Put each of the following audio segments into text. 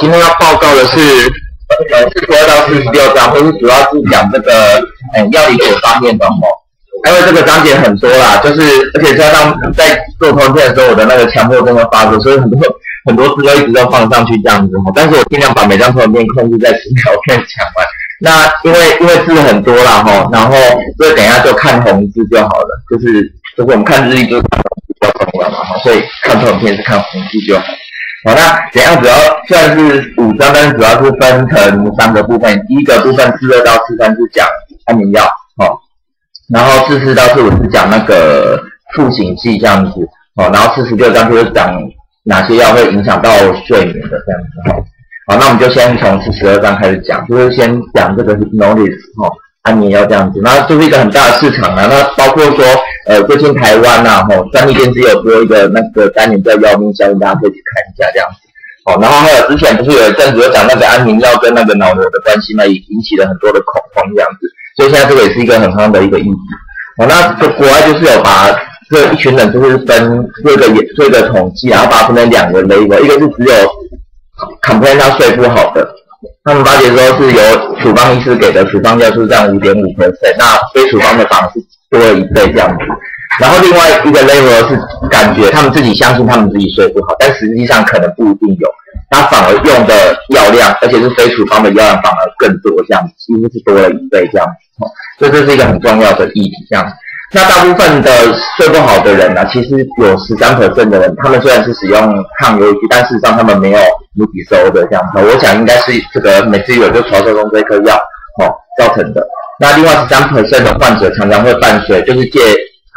今天要报告的是呃四十二到四十六章，都是主要是讲这个嗯药理学方面的哦。因为这个章节很多啦，就是而且加上在做通片的时候，我的那个强迫症会发作，所以很多很多资料一直都放上去这样子哈。但是我尽量把每张图片控制在十秒片讲完。那因为因为字很多啦哈，然后所以等一下就看红字就好了，就是就是我们看日历就看红字比较重要嘛哈，所以看图片是看红字就好。好，那怎样主要虽然是五章，但是主要是分成三个部分。第一个部分四二到四三是讲安眠药，哦，然后四四到四五是讲那个促醒剂这样子，哦，然后四十六章就是讲哪些药会影响到睡眠的这样子，哦，好，那我们就先从四十二章开始讲，就是先讲这个 hypnosis，哦，安眠药这样子，那就是一个很大的市场啊，那包括说。呃，最近台湾呐，吼，三立电视有播一个那个单元叫《要命效应》，大家可以去看一下这样子。哦，然后还有之前不是有一阵子有讲那个安眠药跟那个脑瘤的关系嘛，也引起了很多的恐慌这样子。所以现在这个也是一个很夯的一个议题。哦，那国外就是有把这一群人就是分做一个做一个统计，然后把它分成两个 level，一个是只有 complain 他睡不好的，他们发觉说是由处方医师给的处方药是占五点五 percent，那非处方的反而是。多了一倍这样子，然后另外一个 level 是感觉他们自己相信他们自己睡不好，但实际上可能不一定有，他反而用的药量，而且是非处方的药量反而更多，这样子几乎是多了一倍这样子，所以这是一个很重要的议题这样。那大部分的睡不好的人呢，其实有十三 percent 的人，他们虽然是使用抗忧郁，但事实上他们没有目的收的这样子，我想应该是这个每次有就传说中这颗药，哦造成的。那另外十三 percent 的患者常常会伴随，就是借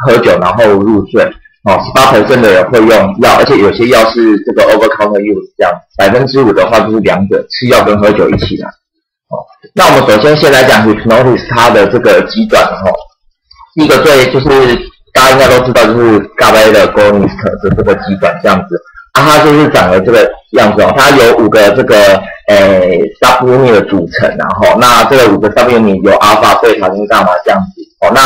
喝酒然后入睡。哦，十八 percent 的人会用药，而且有些药是这个 over counter use 这样。百分之五的话就是两者，吃药跟喝酒一起来。哦，那我们首先先来讲 hypnosis 它的这个机转哦。第一个最就是大家应该都知道，就是 GABA 的 g o n i s t 的这个机转这样子。啊，它就是长了这个样子哦。它有五个这个诶 sub unit 的组成，然后那这个五个 sub unit 有阿尔法、贝塔跟伽马这样子哦。那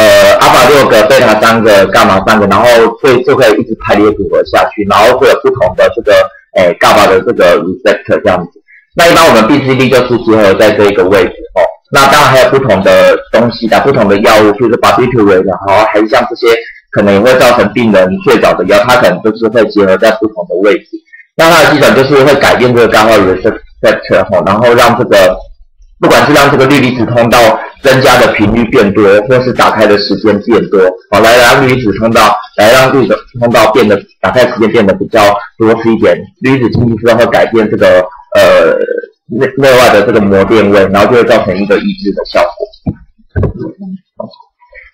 呃阿尔法六个，贝塔三个，伽马三个，然后会就可以一直排列组合下去，然后会有不同的这个诶伽马的这个 receptor 这样子。那一般我们 BCD 就是结合在这一个位置哦。那当然还有不同的东西的，不同的药物，就是 barbiturate，然后还像这些。可能也会造成病人睡着的药，它可能都是会结合在不同的位置。那它的基本就是会改变这个干化 receptor 哈，然后让这个不管是让这个氯离子通道增加的频率变多，或是打开的时间变多，好来让氯离子通道来让氯离通道变得打开时间变得比较多一点。氯离子进去之后会改变这个呃内内外的这个膜电位，然后就会造成一个抑制的效果。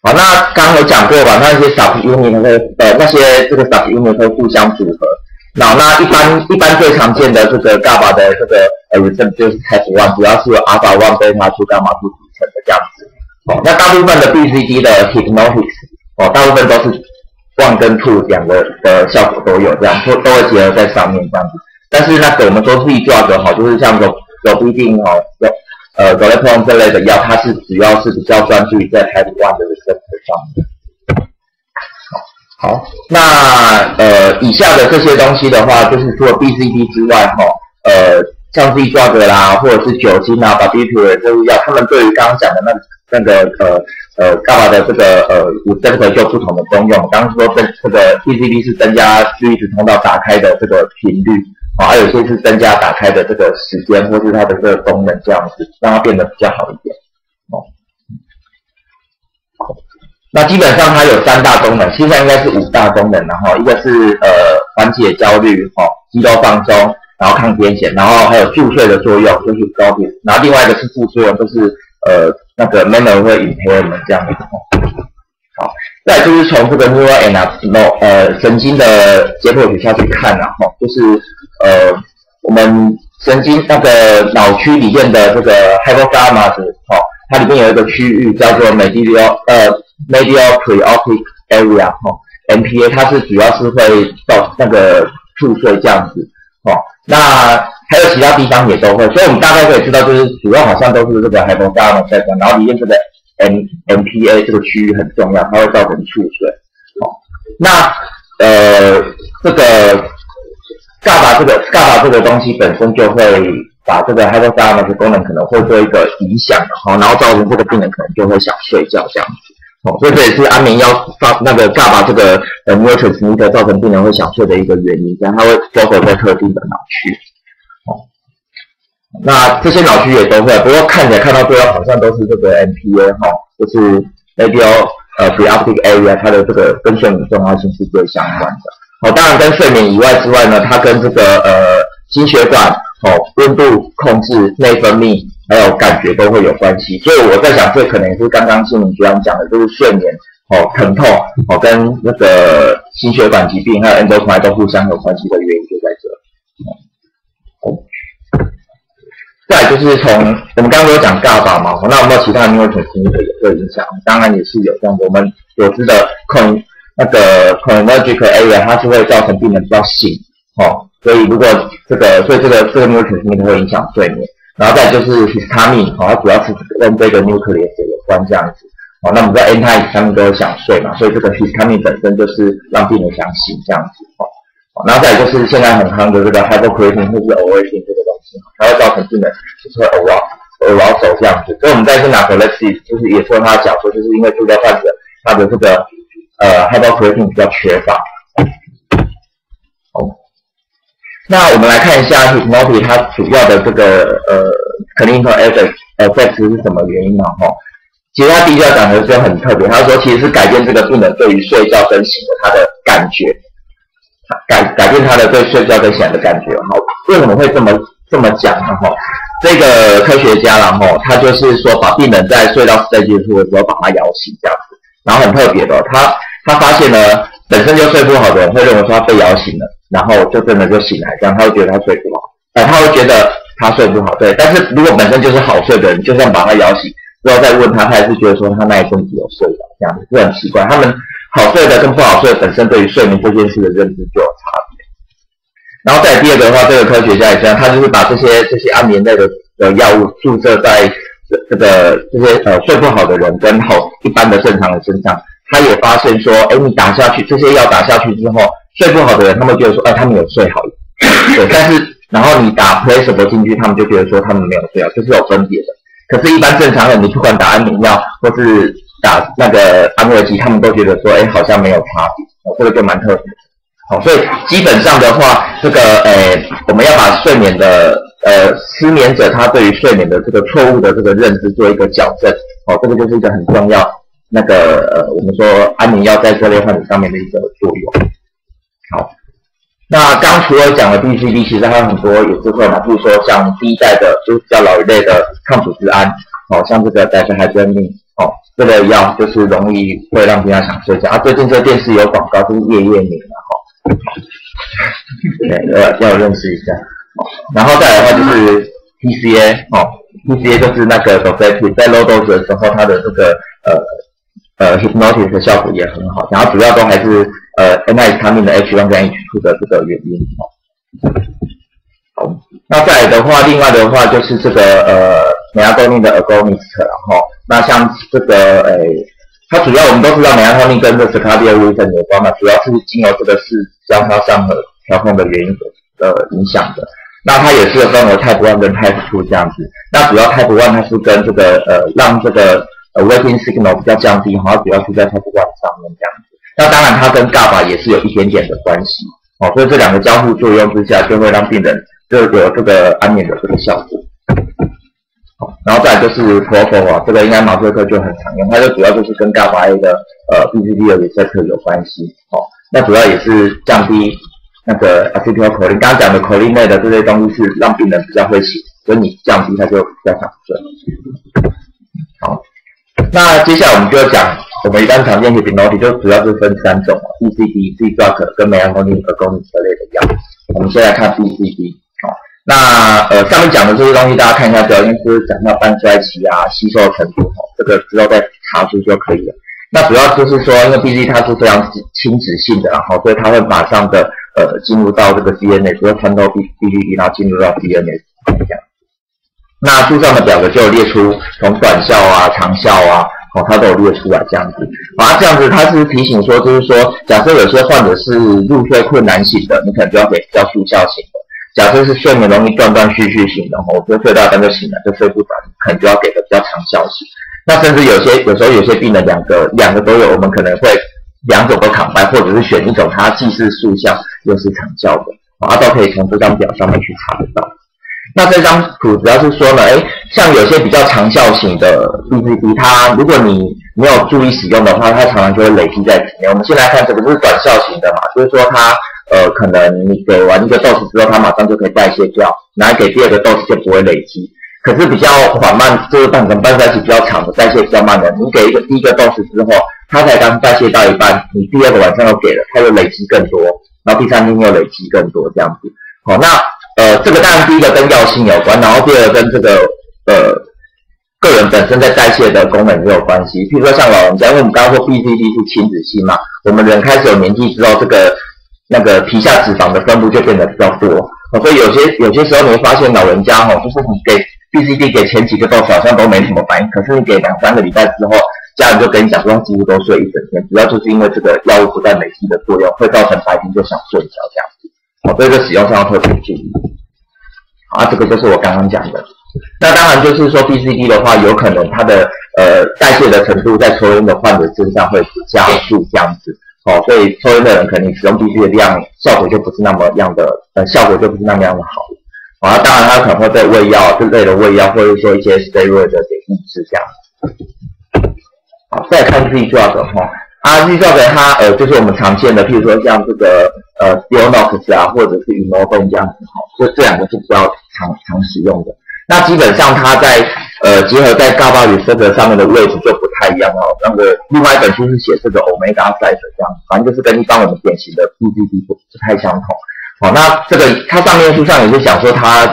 好，那刚有讲过吧？那些 sub unit 会呃那些这个 sub unit 会互相组合。那那一般一般最常见的这个 ga 的这个呃就是 type one，主要是由 alpha one beta two gamma two 组成的这样子。哦，那大部分的 BCD 的 hypnosis 哦，大部分都是 one 跟 two 两个的效果都有这样，都都会结合在上面这样子。但是那个我们说自己做的好，就是像有有不一定哦有。呃 g l u c o 这类的药，它是主要是比较专注于在 Type One 的 receptor 上。好，那呃以下的这些东西的话，就是除了 BCD 之外，哈，呃，像 Z-DR 啦，或者是酒精啊 b a r b i t u r a 这些药，他们对于刚刚讲的那那个呃呃 GABA 的这个呃 receptor 就不同的功用。刚刚说这这个 BCD 是增加氯离子通道打开的这个频率。啊，还有些是增加打开的这个时间，或是它的这个功能，这样子让它变得比较好一点。哦，那基本上它有三大功能，现在应该是五大功能了哈。一个是呃缓解焦虑，哈，肌肉放松，然后抗癫痫，然后还有助睡的作用，就是高点。然后另外一个是副作用，就是呃那个 memory 会 impairment 这样子。好，再就是从这个 neural and 呃神经的解剖学下去看，然后就是。呃，我们神经那个脑区里面的这个 hypothalamus，哦，它里面有一个区域叫做 medial 呃 medial preoptic area，哦，MPA，它是主要是会到那个入睡这样子，哦，那还有其他地方也都会，所以我们大概可以知道，就是主要好像都是这个 hypothalamus 在管，然后里面这个 M MPA 这个区域很重要，它会造成猝睡，哦，那呃这个。GABA 这个 GABA 这个东西本身就会把这个 hypothalamus 功能可能会做一个影响，哈，然后造成这个病人可能就会想睡觉这样子，哦，所以这也是安眠药发那个 GABA 这个呃 n e u r o t r a n s m i t e r 造成病人会想睡的一个原因，这样它会交流在特定的脑区，哦，那这些脑区也都会，不过看起来看到最后好像都是这个 MPA 哈，就是 radio 呃 preoptic area 它的这个跟睡眠重要性是最相关的。哦，当然跟睡眠以外之外呢，它跟这个呃心血管、哦温度控制、内分泌还有感觉都会有关系。所以我在想，这可能也是刚刚心理学长讲的，就是睡眠、哦疼痛、哦跟那个心血管疾病还有 endocrine 都互相有关系的原因就在这。哦，再就是从我们刚刚有讲 GABA 嘛，那有没有其他的因为从心理也会影响？当然也是有，像我们所知的控。那个 chronological area 它是会造成病人比较醒，哦，所以如果这个，所以这个这个 nucleus 会影响睡眠，然后再就是 histamine，哦，它主要是跟这个 nucleus 有关这样子，哦，那我们在 anti 上面都有想睡嘛，所以这个 histamine 本身就是让病人想醒这样子，哦，然后再就是现在很夯的这个 hypocretin 或是 overeating 这个东西，它会造成病人就是会 over over 这样子，所以我们再去拿 p l e x i 就是也说他讲说，就是因为这个患者他的这个呃，hypoprotein 比较缺乏。好，那我们来看一下 hypnotic 它主要的这个呃 clinical effect effect 是什么原因呢？哈，其实它第一要讲的是很特别，他说其实是改变这个病人对于睡觉跟醒的他的感觉，改改变他的对睡觉跟醒的感觉。哈，为什么会这么这么讲呢？哈，这个科学家然后他就是说把病人在睡到睡结束的时候把他摇醒这样子，然后很特别的他。他发现呢，本身就睡不好的人会认为说他被摇醒了，然后就真的就醒来，这样他会觉得他睡不好，哎，他会觉得他睡不好，对。但是如果本身就是好睡的人，就算把他摇醒，之后再问他，他还是觉得说他那一阵子有睡着，这样子是很奇怪。他们好睡的跟不好睡本身对于睡眠这件事的认知就有差别。然后再第二个的话，这个科学家也这样，他就是把这些这些安眠类的的药物注射在这这个这些呃睡不好的人跟好一般的正常人身上。他也发现说，哎，你打下去这些药打下去之后，睡不好的人，他们觉得说，哎，他们有睡好，对。但是，然后你打 placebo 进去，他们就觉得说，他们没有睡好，这是有分别的。可是，一般正常人，你不管打安眠药或是打那个安慰剂，他们都觉得说，哎，好像没有差别。哦，这个就蛮特别。好，所以基本上的话，这个，哎，我们要把睡眠的，呃，失眠者他对于睡眠的这个错误的这个认知做一个矫正。哦，这个就是一个很重要。那个呃，我们说安眠药在这类患者上面的一个作用。好，那刚除了讲了 BCD，其实还有很多也是会嘛，比如说像第一代的，就是比较老一类的抗组织胺，哦，像这个代谢海专命，哦，这个药就是容易会让人想睡觉。啊，最近这电视有广告，就是夜夜明了哈。对，要要认识一下。然后再来的话就是 PCA，哦，PCA 就是那个 d o f e t 在 low dose 的时候，它的这个呃。呃，hypnotic 的效果也很好，然后主要都还是呃 n i s 他们的 H1 跟 H2 的这个原因哦。好，那再的话，另外的话就是这个呃美亚多尼的 agonist，然后那像这个诶，它主要我们都知道美亚多尼跟这 s c a r d i a r 有关嘛，主要是经由这个是交叉上核调控的原因的影响的。那它也是分为 Type 1跟 Type 2这样子。那主要 Type 1它是跟这个呃让这个呃，waking signal 比较降低，好像主要是在 type one 上面这样子。那当然，它跟 GABA 也是有一点点的关系，哦，所以这两个交互作用之下，就会让病人就有这个安眠的这个效果。好，然后再就是 propofol 啊，这个应该脑科科就很常用，它就主要就是跟 GABA A 的呃 BCD 的 receptor 有关系，哦，那主要也是降低那个 acetylcholine，刚刚讲的 choline 类的这些东西是让病人比较会醒，所以你降低它就比较想睡。好。那接下来我们就讲，我们一般常见的 hypnotic 就主要是分三种，BCD、C drug 跟 melatonin 和功能之类的药。我们先来看 BCD，好，那呃上面讲的这些东西大家看一下，主要就是讲到半衰期啊、吸收程度，这个之后再查出就可以了。那主要就是说，因为 bc 它是非常亲脂性的，然后所以它会马上的呃进入到这个 DNA，主要穿透 B BCD，然后进入到 DNA 这样。那书上的表格就列出从短效啊、长效啊，哦，它都有列出来这样子。啊，这样子它是提醒说，就是说，假设有些患者是入睡困难型的，你可能就要给比较速效型的；假设是睡眠容易断断续续型的，哦，就睡到半就醒了，就睡不着，可能就要给的比较长效型。那甚至有些有时候有些病人两个两个都有，我们可能会两种都抗败，或者是选一种，它既是速效又是长效的，啊，都可以从这张表上面去查得到。那这张图主要是说呢，哎，像有些比较长效型的 BCD，它如果你没有注意使用的话，它常常就会累积在里面。我们先来看这个，是短效型的嘛，就是说它呃，可能你给完一个 dose 之后，它马上就可以代谢掉，然后给第二个 dose 就不会累积。可是比较缓慢，就是半成半衰期比较长的，代谢比较慢的，你给一个第一个 dose 之后，它才刚代谢到一半，你第二个晚上又给了，它又累积更多，然后第三天又累积更多这样子。好，那。呃，这个当然第一个跟药性有关，然后第二个跟这个呃个人本身在代谢的功能也有关系。譬如说像老人家，因为我们刚刚说 BCD 是亲子性嘛，我们人开始有年纪之后，这个那个皮下脂肪的分布就变得比较多，所以有些有些时候你会发现老人家哈，就是你给 BCD 给前几个到好像都没什么反应，可是你给两三个礼拜之后，家人就跟你讲说几乎都睡一整天，主要就是因为这个药物不断累积的作用，会造成白天就想睡觉这样子。哦，所以这使用上要特别注意。啊，这个就是我刚刚讲的。那当然就是说，BCD 的话，有可能它的呃代谢的程度在抽烟的患者身上会加速这样子。哦，所以抽烟的人可能使用 BCD 的量效果就不是那么样的，呃，效果就不是那么样的好。啊，当然他可能会被胃药之类的胃药，或者说一些 steroid 给抑制这样。好，再看 Z drug 啊，Z drug 它呃就是我们常见的，譬如说像这个呃 s t e o n o x 啊，或者是 i m o v e n 这样子哈，这这两个是比较常常使用的。那基本上它在呃结合在 GABA 与 c 上面的位置就不太一样哦。那个另外一本书是写这个 Omega 三的这样，反正就是跟一般我们典型的 BCD 不不太相同。好，那这个它上面书上也是讲说它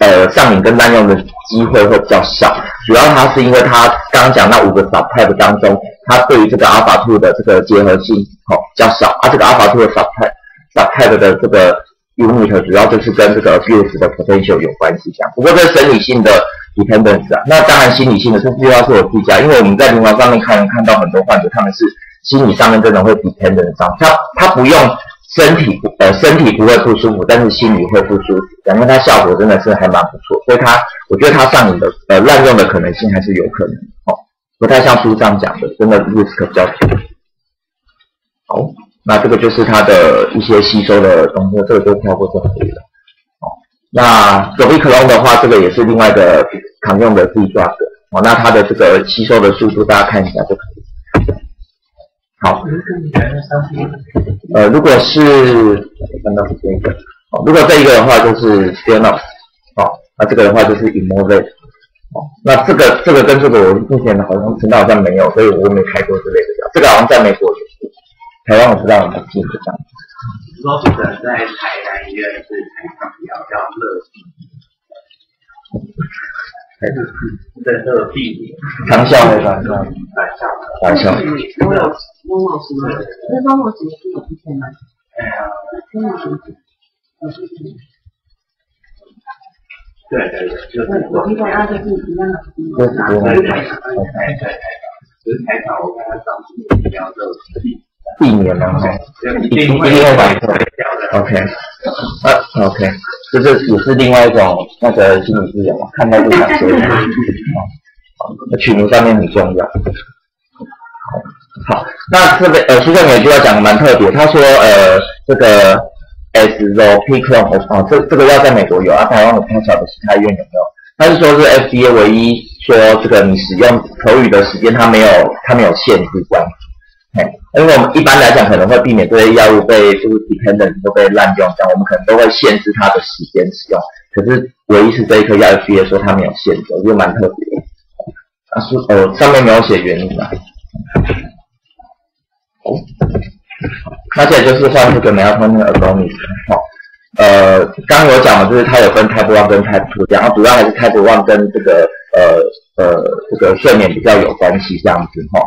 呃上瘾跟滥用的机会会比较少，主要它是因为它刚讲那五个 subtype 当中。它对于这个阿尔法兔的这个结合性哦较少，啊，这个阿尔法兔的 sub subtype 的这个 unit 主要就是跟这个 abuse 的 potential 有关系这样。不过这是生理性的 dependence 啊，那当然心理性的，这必要是我自家，因为我们在临床上面看看到很多患者他们是心理上面真的会 dependent 上，他他不用身体呃身体不会不舒服，但是心理会不舒服，因为它效果真的是还蛮不错，所以它我觉得它上瘾的呃滥用的可能性还是有可能哦。不太像书上讲的，真的 risk 比较低。好，那这个就是它的一些吸收的东西，这个就跳过就可以了。哦，那狗皮克隆的话，这个也是另外的常用的自己抓的。哦，那它的这个吸收的速度，大家看一下就可以。好。呃，如果是看到是这个，哦，如果这一个的话就是 s t i l l n o 哦，那这个的话就是 i m m o v a t e 哦，那这个这个跟这个我目前好像陈道好像没有，所以我没开过之类的药。这个好像在美国有，台湾我不知道有进的这样。说这个在台南医院是台长药叫乐碧，还是在乐碧？长效还是短效？短效。短效。我有某某型的，那某某型是有一天吗？哎呀，某某型，有一天。对对对，就是我一般按照是一样的，对对对，对对对，就是开场我看他上次一定要热避避免嘛哈，一定会反复，OK，啊 OK，这是也是另外一种那个心理治疗嘛，看到就想睡，啊，取名上面很重要。好，那这边呃书上有一句话讲的蛮特别，他说呃这个。S O P C L O N 啊，这这个药在美国有啊，台湾我不太晓得其他医院有没有。他是说是 F D A 唯一说这个你使用口语的时间，它没有它没有限制关。哎，因为我们一般来讲可能会避免这些药物被就是 dependent 都被滥用，这样我们可能都会限制它的时间使用。可是唯一是这一颗药 F D A 说它没有限制，我觉得蛮特别。啊，是呃上面没有写原因啊。哦。那现在就是换这个 melatonin agonist 哈，呃，刚刚有讲的就是它有分 type one 跟 type two，然后主要还是 type one 跟这个呃呃这个睡眠比较有关系这样子哈，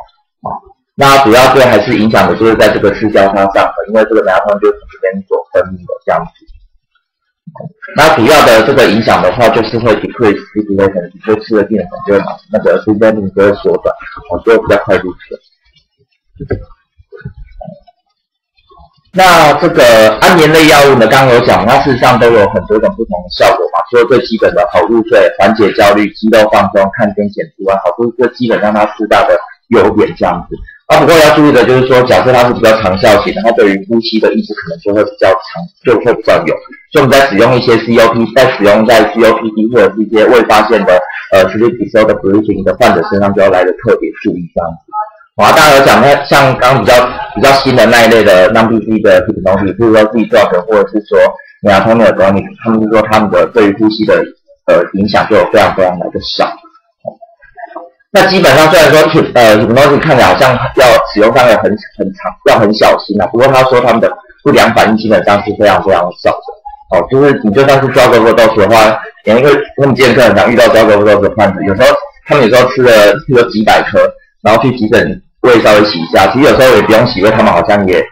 啊，那主要是还是影响的就是在这个吃交叉上的，因为这个 melatonin 就是这边所分泌的这样子。那主要的这个影响的话，就是会 decrease sleep latency，就吃了病人就会把那个 sleep latency 就会缩短，哦，就会比较快入睡。那这个安眠类药物呢，刚刚有讲，那事实上都有很多种不同的效果嘛。除了最基本的好入睡、缓解焦虑、肌肉放松、看天前之外，好处这基本上它四大的优点这样子。啊，不过要注意的就是说，假设它是比较长效型的，它对于呼吸的抑制可能就会比较长，就会比较有。所以我们在使用一些 COP，在使用在 COPD 或者是一些未发现的呃 sleep disorder，哺乳期的患者身上，就要来的特别注意这样子。啊，当然有讲，那像刚刚比较比较新的那一类的 non-PC 的东西，比如说自己 drug 或者是说 melatonin 的东西，他们就说他们的对于呼吸的呃影响就非常非常的少。那基本上虽然说呃什么东西看起来好像要使用上要很很长，要很小心啊，不过他说他们的不良反应基本上是非常非常少的。哦，就是你就算是 drug overdose 的话，连一个我们健身课很常遇到 drug overdose 的患者，有时候他们有时候吃了吃了几百颗，然后去急诊。胃稍微洗一下，其实有时候也不用洗，因为他们好像也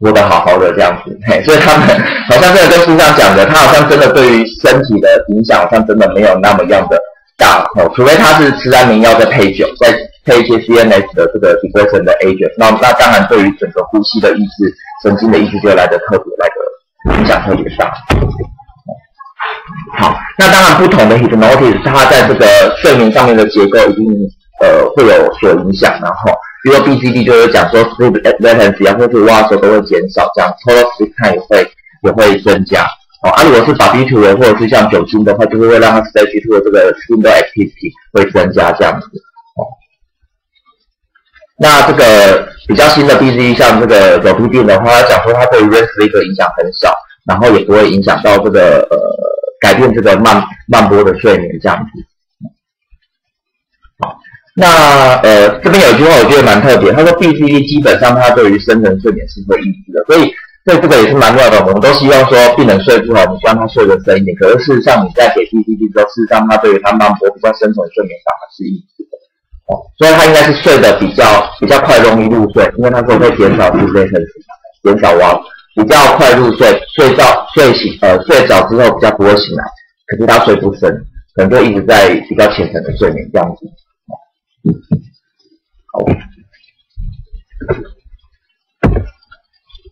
活得好好的这样子，嘿，所以他们 好像真的跟书上讲的，他好像真的对于身体的影响，好像真的没有那么样的大哦，除非他是吃安眠药再配酒，再配一些 CNS 的这个 depression 的 agent，那那当然对于整个呼吸的抑制、神经的抑制就来的特别来的影响特别大。好，那当然不同的 hypnosis，它在这个睡眠上面的结构一定呃会有所影响，然后。比如 BCD 就有讲说 sleep latency 啊，或是挖的时候都会减少，这样 total sleep time 也会也会增加。哦，啊，如果是 barbiturate 或者是像酒精的话，就是会让它 stage two 的这个 sleep activity 会增加这样子。哦，那这个比较新的 BCD 像这个 z o p i d 的话，它讲说它对 REM sleep 的影响很少，然后也不会影响到这个呃改变这个慢慢波的睡眠这样子。那呃，这边有一句话我觉得蛮特别，他说 BCD 基本上它对于深层睡眠是会抑制的，所以所以这个也是蛮妙的。我们都希望说病人睡不好，我们希望他睡得深一点。可是事实上你在给 BCD 之后，事实上它对于他慢波比较深层睡眠反而是抑制的。哦，所以他应该是睡得比较比较快，容易入睡，因为他说会减少 b c 减少哇，比较快入睡，睡觉睡醒呃睡着之后比较不会醒来，可是他睡不深，可能就一直在比较浅层的睡眠这样子。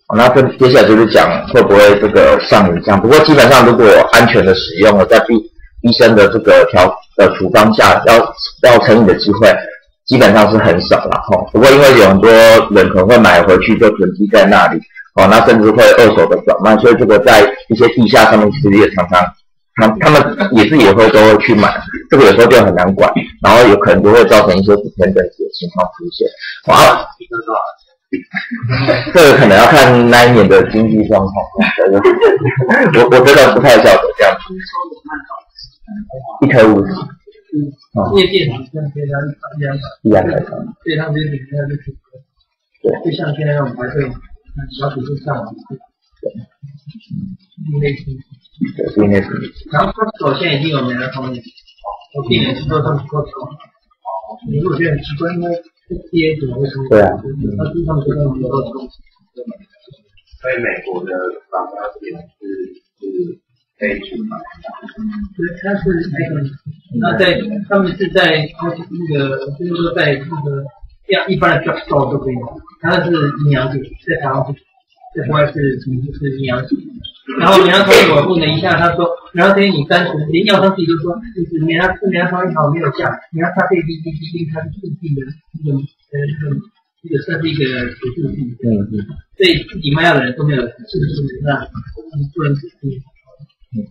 好，那跟接下来就是讲会不会这个上瘾这样。不过基本上如果安全的使用了，在医医生的这个调的处方下，要要成瘾的机会基本上是很少了哈。不过因为有很多人可能会买回去就囤积在那里，哦，那甚至会二手的转卖，所以这个在一些地下上面其实也常常。他他们也是也会都会去买，这个有时候就很难管，然后有可能就会造成一些不平等的情况出现。哇，这个可能要看那一年的经济状况。我我真的不太晓得这样。一颗五十。嗯。夜店跟别家一样一样的。对，他们这边现在就挺多。对。就像现在那种白色小土是上网。对。嗯。类似。对，应该是。然后他首先已经有免疫方面，我病人是说他们说错，你如果觉得奇怪，因为 FDA 怎么会说？对啊。他是他们说他们有错。所以美国的防标点是是可以去买。对，他是那个，那在他们是在那个就是说在那个样一般的 drug store 都可以买，他是营养品，在台湾不，在国外是什么就是营养品。然后棉花糖我问了一下，他说棉花糖你单纯连药商自己都说，就是棉花吃棉花糖一好没有价，棉花咖啡滴滴滴滴它是固定的，那种呃那种这个算是一个辅助剂，嗯嗯，所以自己卖药的人都没有是不是这样？不能指定。嗯，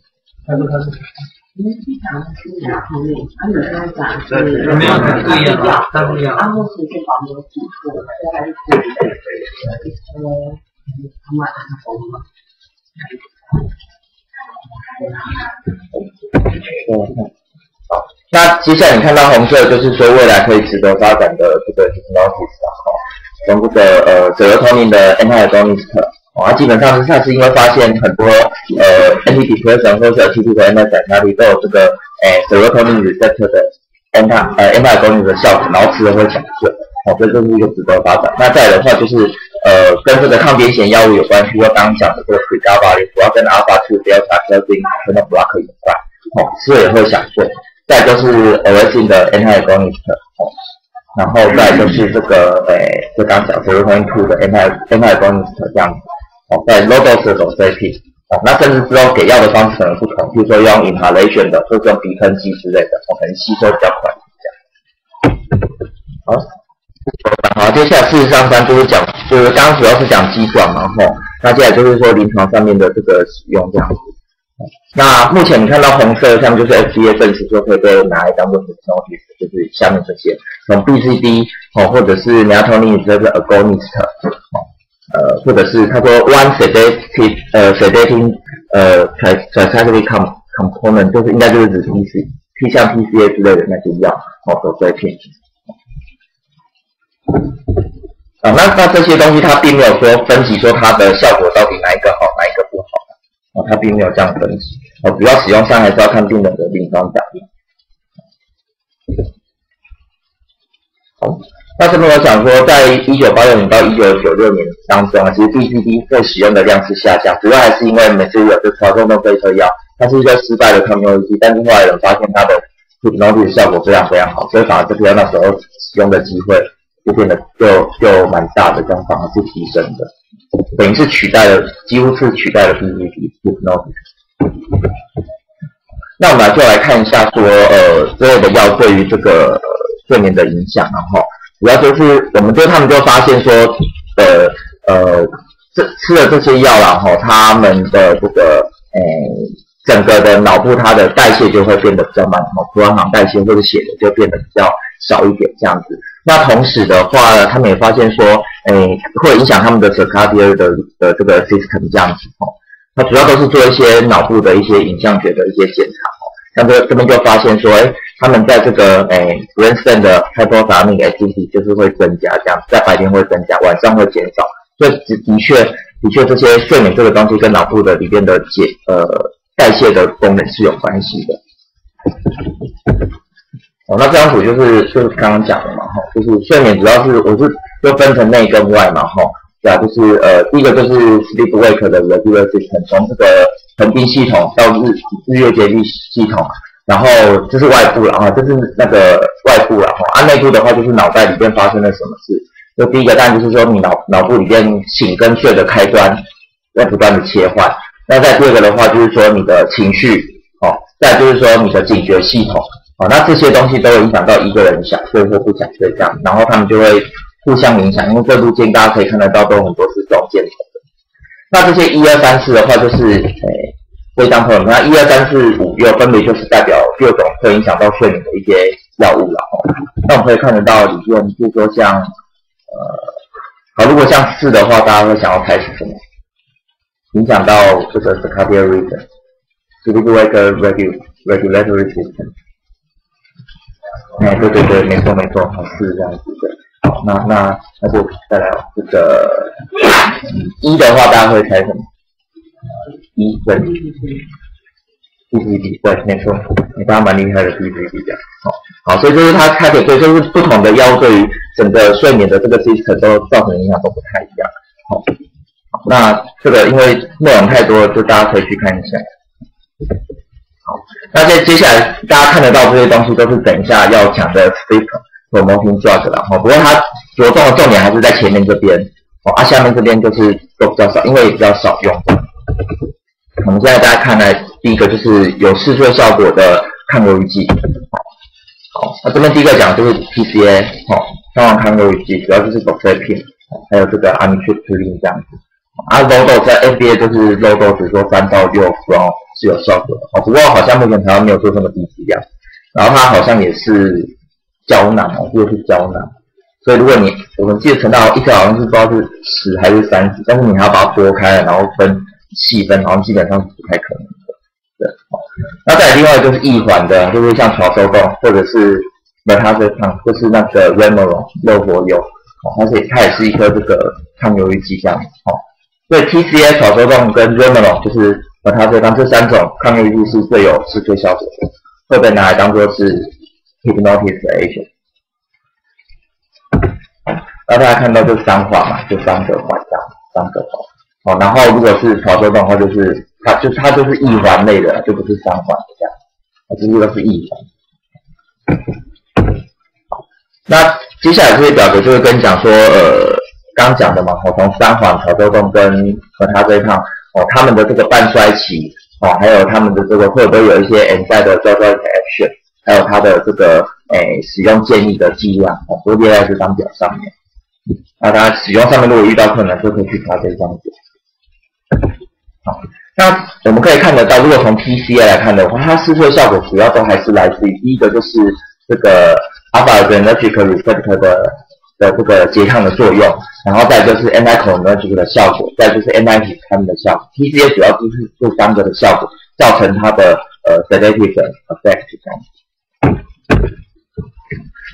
他说他是。因为经常是两方面，他有时候讲是没有不一样，他不一样，他们是跟保姆组合，原来是自己的，呃，他买的是保姆好，那接下来你看到红色，就是说未来可以值得发展的这个 technologies 啊，哈，全部的呃整个通明的 anti-agonist，啊，基本上是它是因为发现很多呃 antidepressant 或者 TP 的 anti-psychotic 都有这个诶 serotonin receptor 的 anti 呃 anti-agonist 的效果，然后吃了会想睡，好，所以这是一个值得发展。那再来的话就是。呃跟这个抗癫痫药物有关系，就刚刚讲的这个 p r e g a b a 主要跟 alpha two delta c l o t i n g 跟 blocker 有关，哦，所以也会想做。再就是 orexin 的 antagonist，哦，然后再就是这个诶，就刚刚讲 serotonin two 的 anti antagonist 这样子，哦，在 low dose 的 d o p 哦，那甚至之后给药的方式可能不同，比如说用 inhalation 的，或者用鼻喷剂之类的，哦，可能吸收比较快。好，好，接下来事实上三就是讲，就是刚刚主要是讲肌管嘛，吼，那接下来就是说临床上面的这个使用这样子。那目前你看到红色像就是 FDA 证实说可以被拿来当做什么东西，就是下面这些，从 BCD 哦，或者是 melatonin 这个 agonist 哦，呃，或者是他说 one sedative 呃 sedating 呃 tricyclic component 就是应该就是指 PC P 像 PCA 之类的那些药哦，所这片。啊，那那这些东西它并没有说分析说它的效果到底哪一个好，哪一个不好啊，它并没有这样分析。啊，主要使用上还是要看病人的临床反应。好，那这边我想说，在一九八六年到一九九六年当中啊，其实 BCD 被使用的量是下降，主要还是因为每次有就超重的飞车药，它是一个失败的抗忧郁剂，但是后来人发现它的脑部效果非常非常好，所以反而这边那时候使用的机会。就变得就就蛮大的，这样反而是提升的，等于是取代了，几乎是取代了 BCD。那我们就来看一下说，呃，之类的药对于这个睡眠的影响，然后主要就是我们就他们就发现说，呃呃，这吃了这些药然后他们的这个，呃，整个的脑部它的代谢就会变得比较慢，哦，葡萄糖代谢或者血流就变得比较少一点，这样子。那同时的话，他们也发现说，诶，会影响他们的 circadian 的的这个 system 这样子哦。它主要都是做一些脑部的一些影像学的一些检查哦。像这这边就发现说，哎，他们在这个哎 brainstem 的 hypothalamic activity 就是会增加，这样在白天会增加，晚上会减少。所以的的确的确这些睡眠这个东西跟脑部的里边的解呃代谢的功能是有关系的。哦，那这张图就是就是刚刚讲的嘛，哈，就是睡眠主要是我是就分成内跟外嘛，哈，对啊，就是呃第一个就是 sleep wake 的 regular system，从这个恒定系统到日日月节律系统，然后这是外部了哈，这是那个外部了哈，啊内部的话就是脑袋里面发生了什么事，就第一个当然就是说你脑脑部里面醒跟睡的开端在不断的切换，那在第二个的话就是说你的情绪，哦，再就是说你的警觉系统。好，那这些东西都会影响到一个人想睡或不想睡这样，然后他们就会互相影响，因为这部件大家可以看得到，都很多是这种箭头的。那这些一二三四的话，就是诶，微张朋友们，那一二三四五六分别就是代表六种会影响到睡眠的一些药物了哦。那我们可以看得到里面，就说像呃，好，如果像四的话，大家会想要开始什么？影响到这个 circadian rhythm，sleep wake regulatory system。哎，对对对，没错没错，是这样子的。好，那那那就再来这个一的话，大家会猜什么？一对，B B D 对，没错，你大家蛮厉害的 B B D 的。好，好，所以就是它它可以，就是不同的药对于整个睡眠的这个 system 都造成影响都不太一样。好，那这个因为内容太多了，就大家可以去看一下。好，那接接下来大家看得到这些东西都是等一下要讲的 sleep promoting drug 了哈。不过它着重的重点还是在前面这边哦，啊下面这边就是都比较少，因为也比较少用。我们现在大家看来，第一个就是有视觉效果的抗忧郁剂。好，那这边第一个讲就是 PCA 哦，抗忧郁剂，主要就是 doxepin，还有这个 amitriptyline 这样子。啊，Lodo 在 NBA 就是 Lodo 只说三到六 from。是有效果的，哦，不过好像目前台湾没有做这么低剂量，然后它好像也是胶囊哦，又是胶囊，所以如果你我们记得陈到一条好像是不知道是十还是三十，但是你还要把它剥开，然后分细分，好像基本上是不太可能的，对，好，那再另外就是易缓的，就是像调收动或者是 m e t a z e 就是那个 Remeron 肉活油，哦，它是它也是一颗这个抗忧郁剂这样，哦，所以 TCA 调收动跟 Remeron 就是。和它这当这三种抗抑郁是最有视觉效果的，会被拿来当做是 hypnotic agent。那大家看到这三环嘛，就三个环这样，三个环。哦，然后如果是潮州洞的话，就是它就它就是一环类的，就不是三环这样。它，这些都是一环。那接下来这些表格就会跟你讲说，呃，刚讲的嘛，我从三环潮州洞跟和他这一趟，哦，他们的这个半衰期，哦，还有他们的这个会不会有一些 enzyme 的 drug interaction，还有它的这个诶使用建议的剂量，哦，都列在这张表上面。那大家使用上面如果遇到困难，就可以去查这张表。好，那我们可以看得到，如果从 PCA 来看的话，它试测效果主要都还是来自于第一个就是这个 alpha adrenergic receptor 的的这个拮抗的作用，然后再就是 NIKE 的效果，再就是 anti 他们的效果。PCA 主要就是这三个的效果，造成它的呃 sedative effect 这样。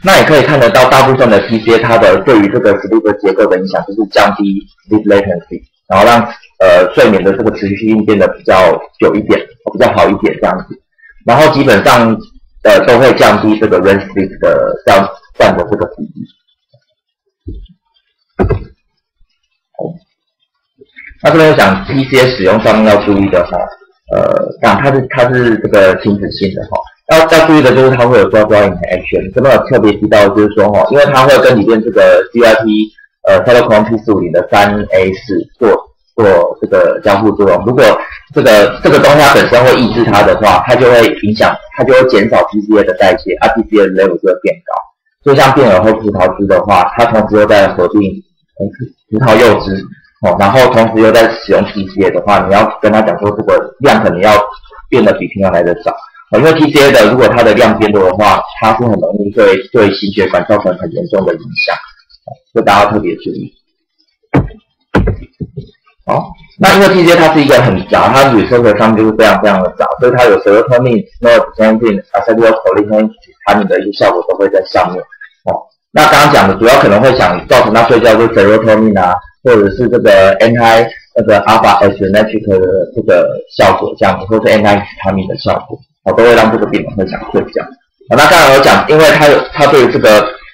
那也可以看得到，大部分的 PCA 它的对于这个 sleep 结构的影响就是降低 sleep latency，然后让呃睡眠的这个持续性变得比较久一点，比较好一点这样子。然后基本上呃都会降低这个 REM sleep 的占占的这个比例。那这边讲 PCA 使用上面要注意的哈，呃，当然它是它是这个停止性的哈。要要注意的就是它会有 drug interaction，这边有特别提到就是说哈，因为它会跟里面这个 GIP 呃 c y t o c h r o m P 四五零的三 A 四做做这个交互作用。如果这个这个东西它本身会抑制它的话，它就会影响，它就会减少 PCA 的代谢，而 PCA 的 level 就会变高。就像变耳和葡萄汁的话，它同时又在合并葡萄柚汁哦，然后同时又在使用 TCA 的话，你要跟他讲说这个量可能要变得比平常来的少。因为 TCA 的，如果它的量变多的话，它是很容易对对心血管造成很严重的影响，所以大家特别注意。好，那因为 TCA 它是一个很杂，它与生活上就是非常非常的杂，所以它有 serotonin、norepinephrine、acetylcholine 产品的一些效果都会在上面。哦，那刚刚讲的主要可能会想造成他睡觉就是 serotonin 啊，或者是这个 anti 那个 alpha adrenergic 的这个效果这样子，或是 anti 他们的效果。我都会让这个病人会想睡觉。好，那刚才我讲，因为它有它对这个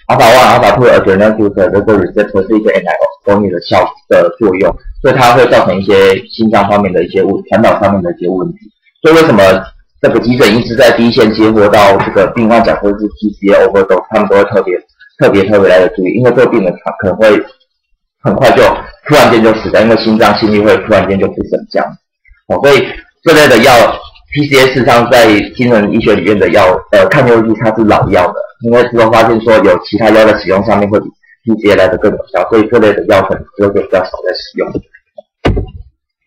alpha one、alpha two adrenergic 的这个 receptor 是一个 anti 分泌的效的作用，所以它会造成一些心脏方面的一些问传导上面的一些问题。所以为什么这个急诊一直在第一线接获到这个病患讲说是 PCA overdose，他们都会特别特别特别来的注意，因为这个病人可能会很快就突然间就死掉，因为心脏心率会突然间就不升降。哦，所以这类的药。PCA 事实上在精神医学里面的药，呃，抗忧郁它是老药的，因为之后发现说有其他药的使用上面会比 PCA 来的更有效，所以这类的药可能就会比较少在使用。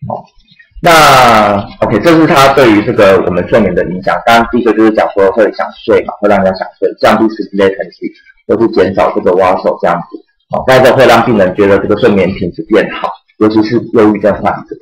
好，那 OK，这是它对于这个我们睡眠的影响。当然，第一个就是讲说会想睡嘛，会让人家想睡，降低 sleep latency，或是减少这个挖手这样子。好，再一个会让病人觉得这个睡眠品质变好，尤其是忧郁症患者。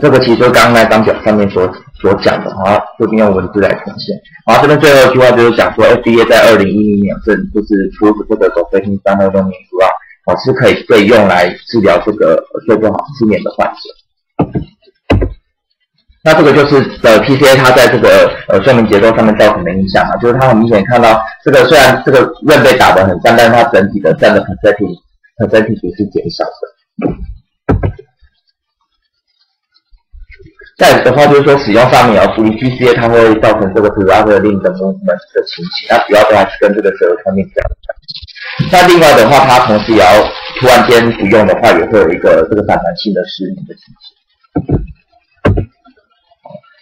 这个其实就刚刚那张表上面所所讲的啊，这边用文字来呈现。然后这边最后一句话就是讲说，FDA 在二零一零年正就是出这个佐菲汀三二六名主啊，哦是可以被用来治疗这个睡不好、失眠的患者。那这个就是呃 PCA 它在这个呃睡眠结构上面造成的影响啊，就是它很明显看到这个虽然这个刃被打得很脏，但是它整体的占的 percentage percentage 是减少的。再的话就是说，使用上面要注意，PCA 它会造成这个 p r a d r e n a l i n 的 movement 的情形，那主要都还是跟这个 serotonin 相关。那另外的话，它同时也要突然间不用的话，也会有一个这个反弹性的失眠的情形。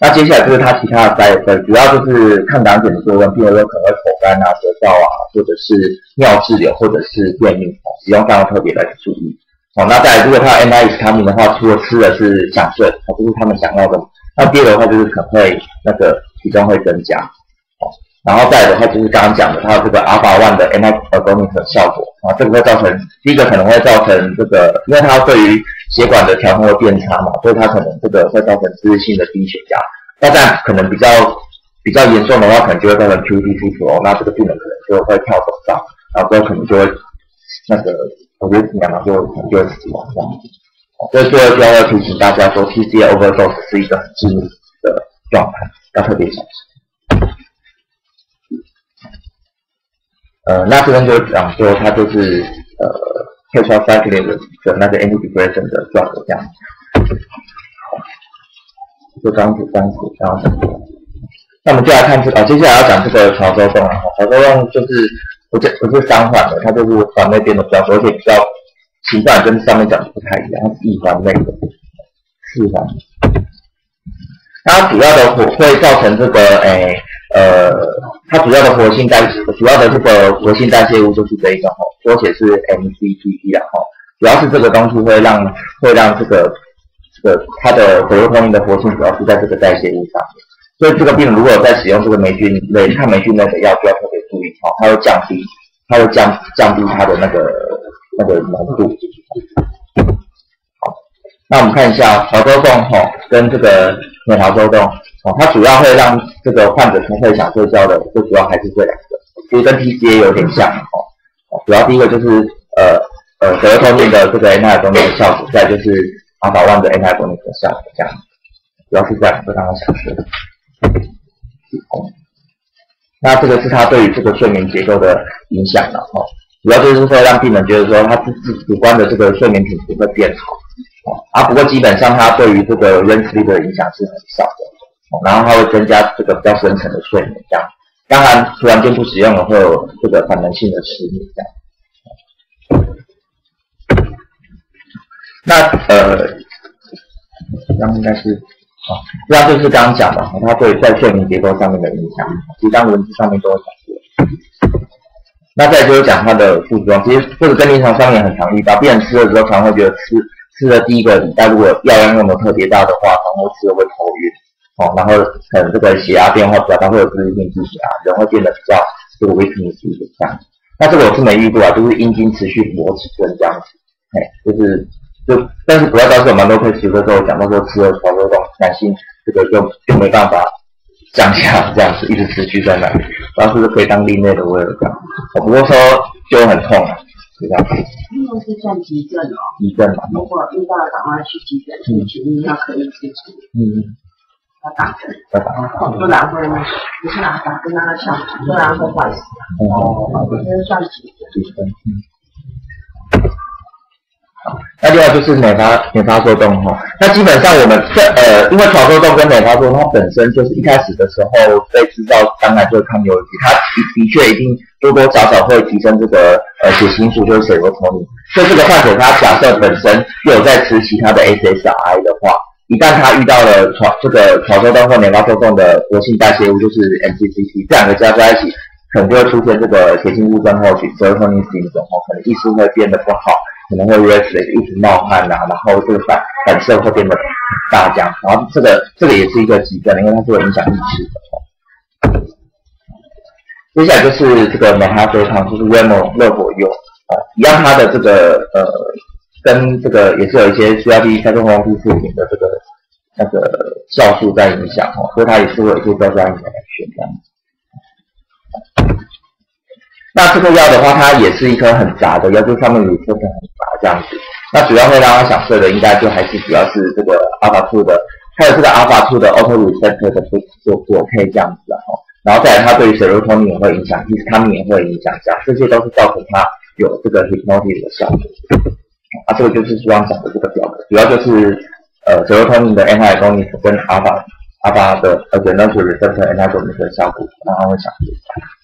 那接下来就是它其他的 side effect，主要就是抗胆碱的作用，比如说可能会口干啊、舌燥啊，或者是尿滞留，或者是便秘，使用上要特别来注意。哦，那再来，如果他 NIS 他们的话，除了吃的是想睡，而不是他们想要的。那第二的话就是可能会那个体重会增加。然后再来的话就是刚刚讲的，它这个 Alpha One 的 Anti-agonic 效果啊，这个会造成第一个可能会造成这个，因为它对于血管的调控会变差嘛，所以它可能这个会造成持续性的低血压。那但可能比较比较严重的话，可能就会造成 QT 出哦，那这个病人可能就会跳走到，然后之后可能就会那个。我觉得两个就就会死亡这样子，所以最后就要提醒大家说，TCA overdose 是一个很致命的状态，要特别小心。呃，那这边就讲说它就是呃 c a t c h up cycling 的那个 antidepressant 的 drug 这样。这张子三子这样子。那我们就来看这啊，接下来要讲这个潮州洞了。潮州洞就是不是不是三环的，它就是环内变的比较多，而且比较形状跟上面讲的不太一样，它是一环内的四环。它主要的活会造成这个诶呃，它主要的活性代主要的这个活性代谢物就是这一种吼，缩写是 MCTP 啊吼，主要是这个东西会让会让这个这个它的活动的活性主要是在这个代谢物上面，所以这个病人如果在使用这个霉菌类抗霉菌类的药，就要特别注意哦，它会降低它会降降低它的那个那个浓度。那我们看一下潮州洞吼跟这个。美陶周动哦，它主要会让这个患者从会想睡觉的，最主要还是这两个，其实跟 TCA 有点像哦。主要第一个就是呃呃，德托尼的这个 n 尔多尼的效果，再就是阿法万的 n 尔多尼的效果，这样，主要是这两个刚刚想说的。那这个是它对于这个睡眠结构的影响了哦，主要就是说让病人觉得说他自自主观的这个睡眠品质会变好。啊，不过基本上它对于这个 REM sleep 的影响是很小的，然后它会增加这个比较深层的睡眠，这样。当然，突然间不使用了会有这个反能性的失眠，这样。那呃，这样应该是，啊，这样就是刚刚讲的，它对在睡眠结构上面的影响，其实当文字上面都有讲过。那再就是讲它的副作用，其实这个跟临床上面很常遇到，病人吃了之后，常会觉得吃。吃了第一个礼拜，如果药量用的特别大的话，然后吃了会头晕，哦，然后可能这个血压变化比较大，会有自律性低血压，人会变得比较这个 weakness 的这样。那这个我是没遇过啊，就是阴茎持续勃起症这样子，哎，就是就但是不要告诉我蛮多可以吃的时候讲到说吃了潮州洞，男性这个就就没办法降下这样子，一直持续在那里，然后是可以当另类的为了这样，不过说就很痛啊。这样，因为是算急症哦，急症。如果遇到了，赶快去急诊，请医要可以支持。嗯，要打针，要打针，不然会不是打打针那个枪，不然会坏死。哦，这是算急诊。那另外就是美发美发做动哈，那基本上我们这呃，因为潮做动跟美发做动，它本身就是一开始的时候被制造，当然就是抗忧郁，它的的确一定多多少少会提升这个呃血清素，就是血流通率。所以这个患者他假设本身有在吃其他的 SSRI 的话，一旦他遇到了潮这个潮做动或美发做动的活性代谢物，就是 MCCT，这两个加在一起，可能就会出现这个血清素症候群，血流通率性症候，可能意识会变得不好。可能会 rex 一直冒汗呐，然后这个反反射会变得大这样，然后这个这个也是一个疾病，因为它是会影响意识的。接下来就是这个美哈非汤，就是 remo 热火油啊，一样它的这个呃跟这个也是有一些需要第一开动黄素制品的这个那个酵素在影响哦，所以它也是会有一些标准的选项。那这个药的话，它也是一颗很杂的药，就上面有一颗很杂这样子。那主要会让他想睡的，应该就还是主要是这个阿法兔的，还有这个阿法兔的 auto receptor 的不就不 OK 这样子的哈。然后再来，它对于血流通也会影响，其实它们也会影响，这样这些都是造成它有这个 hypnotic 的效果。啊，这个就是希望讲的这个表格，主要就是呃血流通的 antagonist 跟阿法阿法的呃 auto receptor antagonist 的效果，然后会想一下。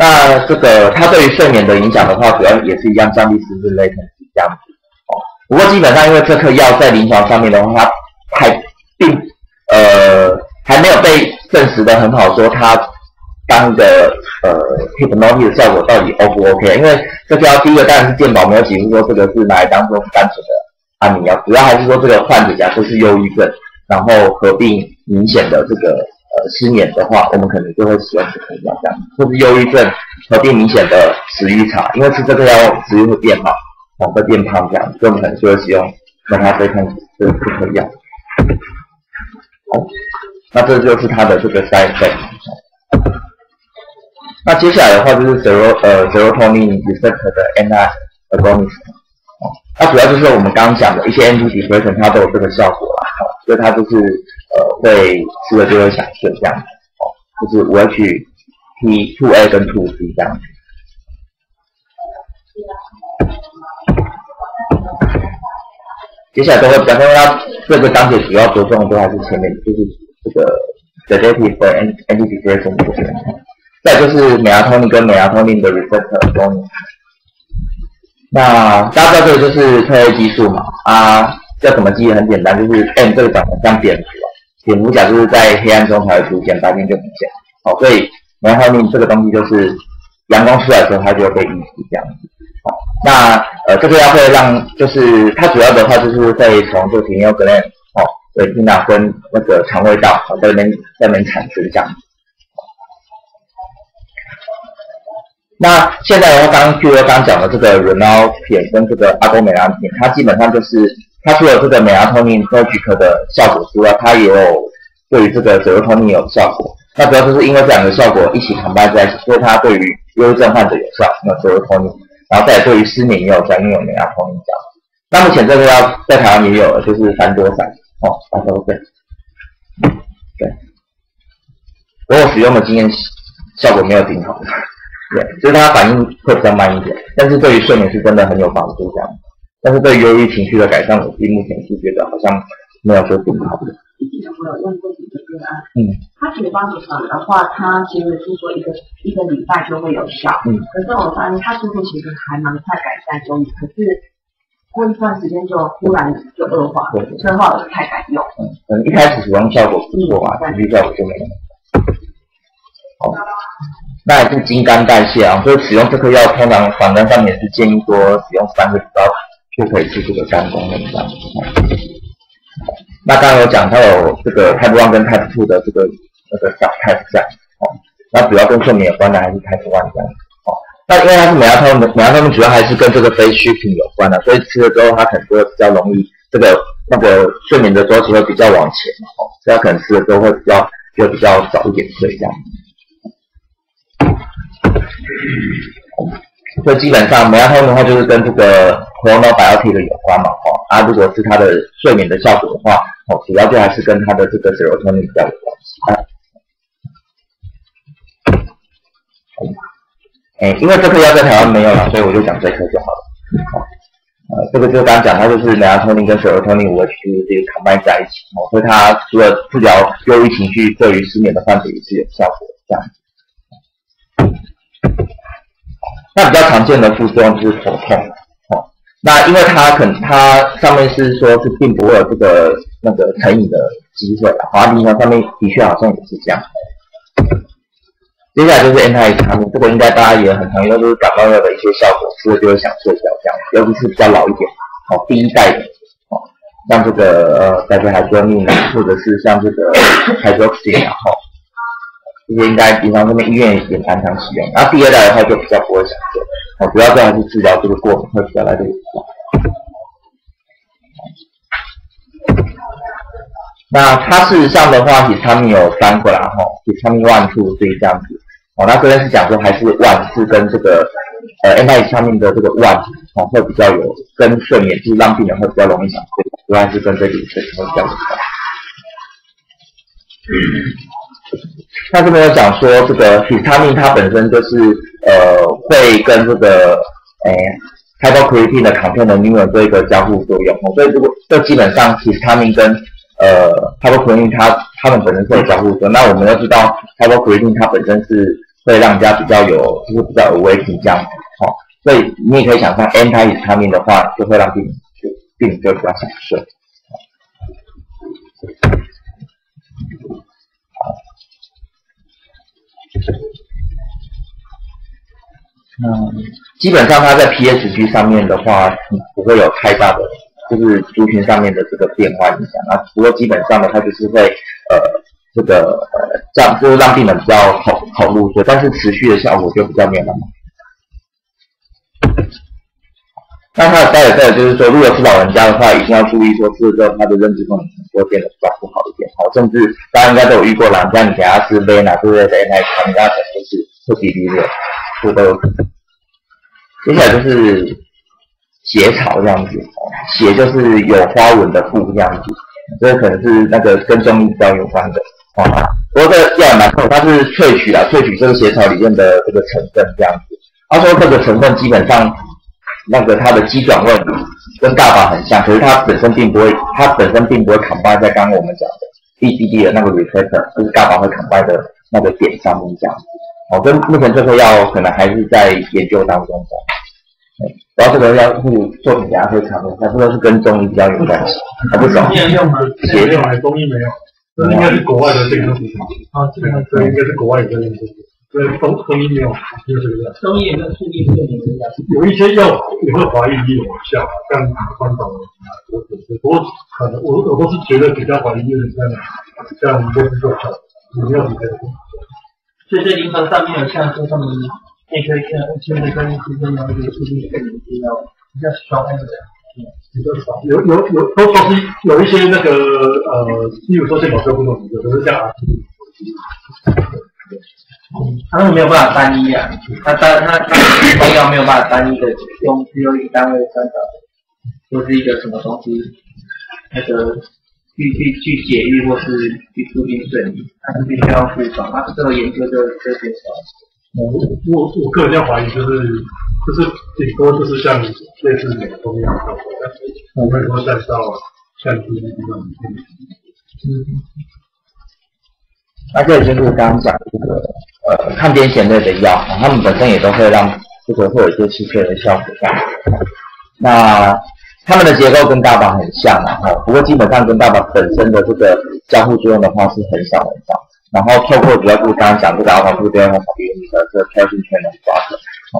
那这个它对于睡眠的影响的话，主要也是一样降低失智类 t 这样子哦。不过基本上因为这颗药在临床上面的话，它还并呃还没有被证实的很好，说它当的呃 hypnotic 的效果到底 O 不 OK？因为这药第一个当然是健保没有解释说这个是拿来当做单纯的安眠药，主要还是说这个患者假设是忧郁症，然后合并明显的这个。呃，失眠的话，我们可能就会使用这个药，这样，或是忧郁症特定明显的食欲差，因为吃这个药食欲会变好，会变胖这样，所以我们可能就会使用让它对抗这这颗药。好，那这就是它的这个 side。那接下来的话就是 sero 呃 serotonin receptor 的 ni agonist，它主要就是我们刚讲的一些 n t d e p r e s s i o n 它都有这个效果，所以它就是。呃，会吃了就会想睡这样子，哦，就是我要去 T two A 跟 two B 这样子。接下来都会，比方说它这个章节主要着重的都还是前面就是这个 sedative 和 antidepressant 的部分，再就是美亚托尼跟美亚托尼的 receptor 功能。那大家知道这个就是褪黑激素嘛？啊，要怎么记？很简单，就是 M 这个长得像蝙蝠啊，蝙蝠甲就是在黑暗中才会出现，白天就不见。好，所以美亚托尼这个东西就是阳光出来的时候，它就会被抑制这样子。好，那呃，这个要会让，就是它主要的话就是会从这个皮尿 gland 哦，对，皮囊跟那个肠胃道哦，在那边在那边产生这样子。那现在的话，刚刚就刚刚讲的这个 r e n a l 片跟这个阿多美拉片，它基本上就是它除了这个美拉托尼 n o g i c 的效果之外，它也有对于这个 s e r o t o n i n 有效果。那主要就是因为这两个效果一起同伴在一起，所以它对于忧郁症患者有效，那 s e r o t o n i n 然后再对于失眠也有效，因为有美拉托尼这样。那目前这个药在台湾也有，就是三多散哦，三多对，对，我使用的经验效果没有挺好的。对，就是它反应会比较慢一点，但是对于睡眠是真的很有帮助这样。但是对忧郁情绪的改善，我自己目前是觉得好像没有说挺好的。之前我有用过几个个案，嗯，他觉得帮助上的话，他其实是说一个一个礼拜就会有效，嗯，可是我发现他速度其实还蛮快改善中，可是过一段时间就忽然就恶化，对，所以话我不太敢用。嗯，一开始使用效果不错嘛，持续效果就没有。好。那也是精肝代谢啊，所以使用这颗药，通常网站上面是建议说使用三个礼拜就可以吃这个肝功能这样。那刚刚有讲，它有这个 Type One 跟 Type Two 的这个那个小 Type 这样，哦，那主要跟睡眠有关的还是 Type One 这样，哦，那因为它是美亚托美亚托主要还是跟这个非需品有关的，所以吃了之后它可能就会比较容易这个那个睡眠的周期会比较往前，哦，所以它可能吃了之后会比较就比较早一点睡这样。所以基本上，美亚托的话就是跟这个 chronobiotic 有关嘛，哦，啊，如果是它的睡眠的效果的话，哦，主要就还是跟它的这个 serotonin 比较有关系啊。哎，因为这颗药在台湾没有了，所以我就讲这颗就好了。呃，这个就刚刚讲，它就是美亚托尼跟 serotonin 五 H 这个 combine 在一起，哦，所以它除了治疗忧郁情绪，对于失眠的患者也是有效果这样。那比较常见的副作用就是头痛，哦，那因为它可能它上面是说是并不会有这个那个成瘾的机会啦，好，临床上面的确好像也是这样。接下来就是 anti 他们，这个应该大家也很常用，就是感冒药的一些效果，所以就会想睡觉这样，尤其是比较老一点，哦，第一代的，哦，像这个呃，大家还说命呢，或者是像这个 hydroxy 然后。这些应该平常这边医院也蛮常使用，然后第二代的话就比较不会想做，哦，主要这样去治疗这个过敏会比较来的有效。那它事实上的话，体他们有翻过来，哈，体他们 one two 这样子，哦，那这边是讲说还是 one 是跟这个呃 N I 上面的这个 one 哦会比较有跟睡眠，就是让病人会比较容易想睡，主要是跟这里睡会比较有关。他这边有讲说，这个 histamine 它本身就是呃会跟这个诶 hypocretin 的 content 的 neuron 做一个交互作用，所以如果这基本上 histamine 跟呃 hypocretin 它它们本身是有交互作用。那我们要知道 hypocretin 它本身是会让人家比较有就是比较 awake 这样子，哦，所以你也可以想象 anti histamine 的话就会让病人就病人就比较想睡。那，基本上它在 PSG 上面的话，不会有太大的，就是族群上面的这个变化影响那。不过基本上呢，它就是会呃这个呃这样，就是让病人比较好好入睡，但是持续的效果就比较没有那么。那它的再再就是说，如果是老人家的话，一定要注意说吃了之后他的认知功能会变得比较不好一点。好，甚至大家应该都有遇过老人家，你给他吃 v 奶，对不对？在那他们家可能就是会比比的，这都有可能。接下来就是血草这样子，血就是有花纹的布这样子，这可能是那个跟中医比较有关的啊。不过这个药蛮厚，它是萃取啊，萃取这个血草里面的这个成分这样子。他说这个成分基本上那个它的基转位跟大法很像，可是它本身并不会，它本身并不会砍败在刚刚我们讲的 BDD 的那个 receptor，就是大法会砍败的那个点上面这样子。哦，跟目前这颗药可能还是在研究当中的。然后这个药物作品等下会讨论，它这个是跟中医比较有关系，还不少。中医用吗？协用还中医没有，这应该是国外的这个东西。啊，这个这应该是国外有在用这个，对中中医没有，没有这个药。中医也跟中医不一样。有一些药也会怀疑有效，像关岛啊，或者是不过可能我我都是觉得比较怀疑就是像像都是有效，有没有比较多？所以在临床上面有像说他们内科看，现在跟医生了解最近更比较比较少那个，比较少，有有有都都是有一些那个呃，例如说健保车不懂的，都是像 R T，他们没有办法单一啊，他单他他中药没有办法单一的用只有一个单位参照，或是一个什么东西那个去去去解郁或是去促进顺利，他是必须要复方，那这个研究就就减少。我我我个人要怀疑就是就是顶多就是像类似美中一样的，但是我们说再到像 T V 这种，嗯。那这也就是刚刚讲的这个呃抗癫痫类的药，它们本身也都会让这个会有一些吃睡的效果在。那它们的结构跟大宝很像啊，哈，不过基本上跟大宝本身的这个交互作用的话是很少很少。然后透过比较就是刚刚讲这个阿法布丁和草原的这个 calcium channel blocker，哦，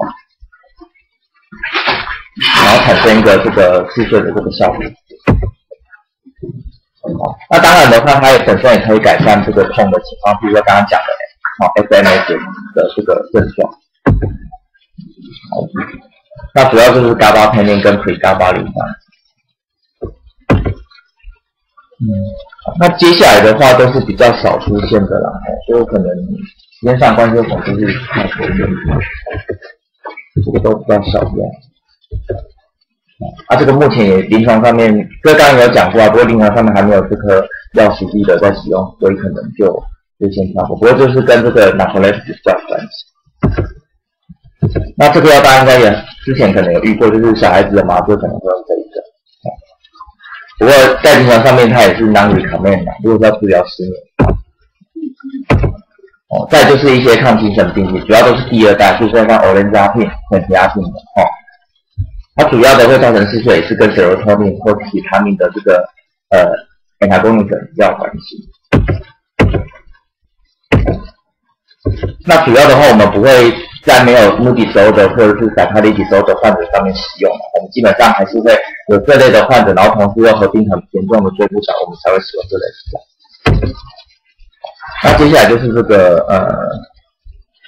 然后产生一个这个嗜睡的这个效果。哦，那当然的话，它也本身也可以改善这个痛的情况，比如说刚刚讲的，哦，SMS 的这个症状。好，那主要就是 GABA 片面跟 pre-GABA 零嗯，那接下来的话都是比较少出现的啦，所以可能时间上关系总就是太多一点，这个都比较少见。啊，这个目前也临床上面，这刚刚有讲过啊，不过临床上面还没有这颗药实际的在使用，所以可能就就先跳过。不过就是跟这个 narcolepsy 比较有关系。那这个药大家应该也之前可能有遇过，就是小孩子的麻醉可能会用这一个。不过在临床上面它也是 non-recommend 的，如果要治疗失眠。哦，再就是一些抗精神病剂，主要都是第二代，就是像 olanzapine、苯甲胄的哦。它主要的会造成嗜睡，是跟 serotonin 或其他命的这个呃检查功能比较有关系。那主要的话，我们不会在没有 mood disorder 或者是 psychotic disorder 患者上面使用，我们基本上还是会有这类的患者，然后同时又合并很严重的睡不着，我们才会使用这类的药。那接下来就是这个呃。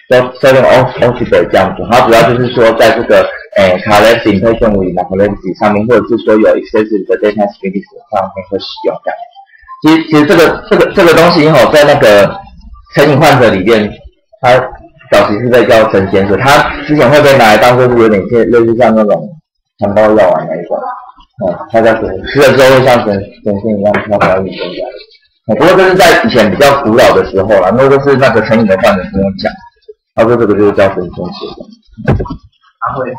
在在用 o f o c i 这样子，它主要就是说，在这个诶 c a r l e s i n patient with Colors 上面，或者是说有 excessive 的 daytime sleepiness 上面会使用这样。其实其实这个这个这个东西哈，在那个成瘾患者里面，他早期是在叫神仙水，他之前会被拿来当做是有点像类似像那种强暴药丸那一种，哦，它叫神，吃了之后会像神神仙一样飘飘欲仙这样。不过这是在以前比较古老的时候了，那都是那个成瘾的患者跟我讲。他说这个就是叫神经血，他会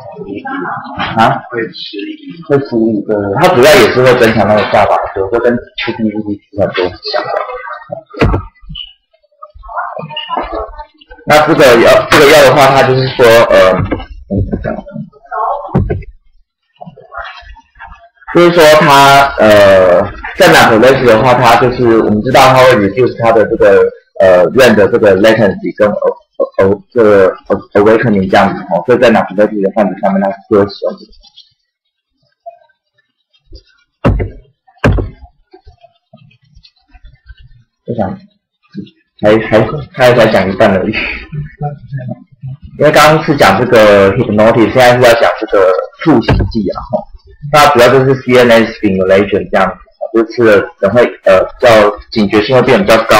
啊，会吃力，会吃力，对对，它主要也是会增强那个下巴，所以说跟 P P P P 很多相关。那这个药，这个药的话，它就是说，呃，就是说它，呃，在哪个类似的话，它就是我们知道它会 reduce 它的这个呃 REM 的这个 latency 跟哦，这个 awakening 这样子哦，所以在哪个这个患者上面，它是会使用这个。我想还还还才讲一半而已，因为刚刚是讲这个 hypnotic，现在是要讲这个促醒剂啊哈。那主要就是 CNS stimulation 这样子，就是吃了人会呃叫警觉性会变比较高。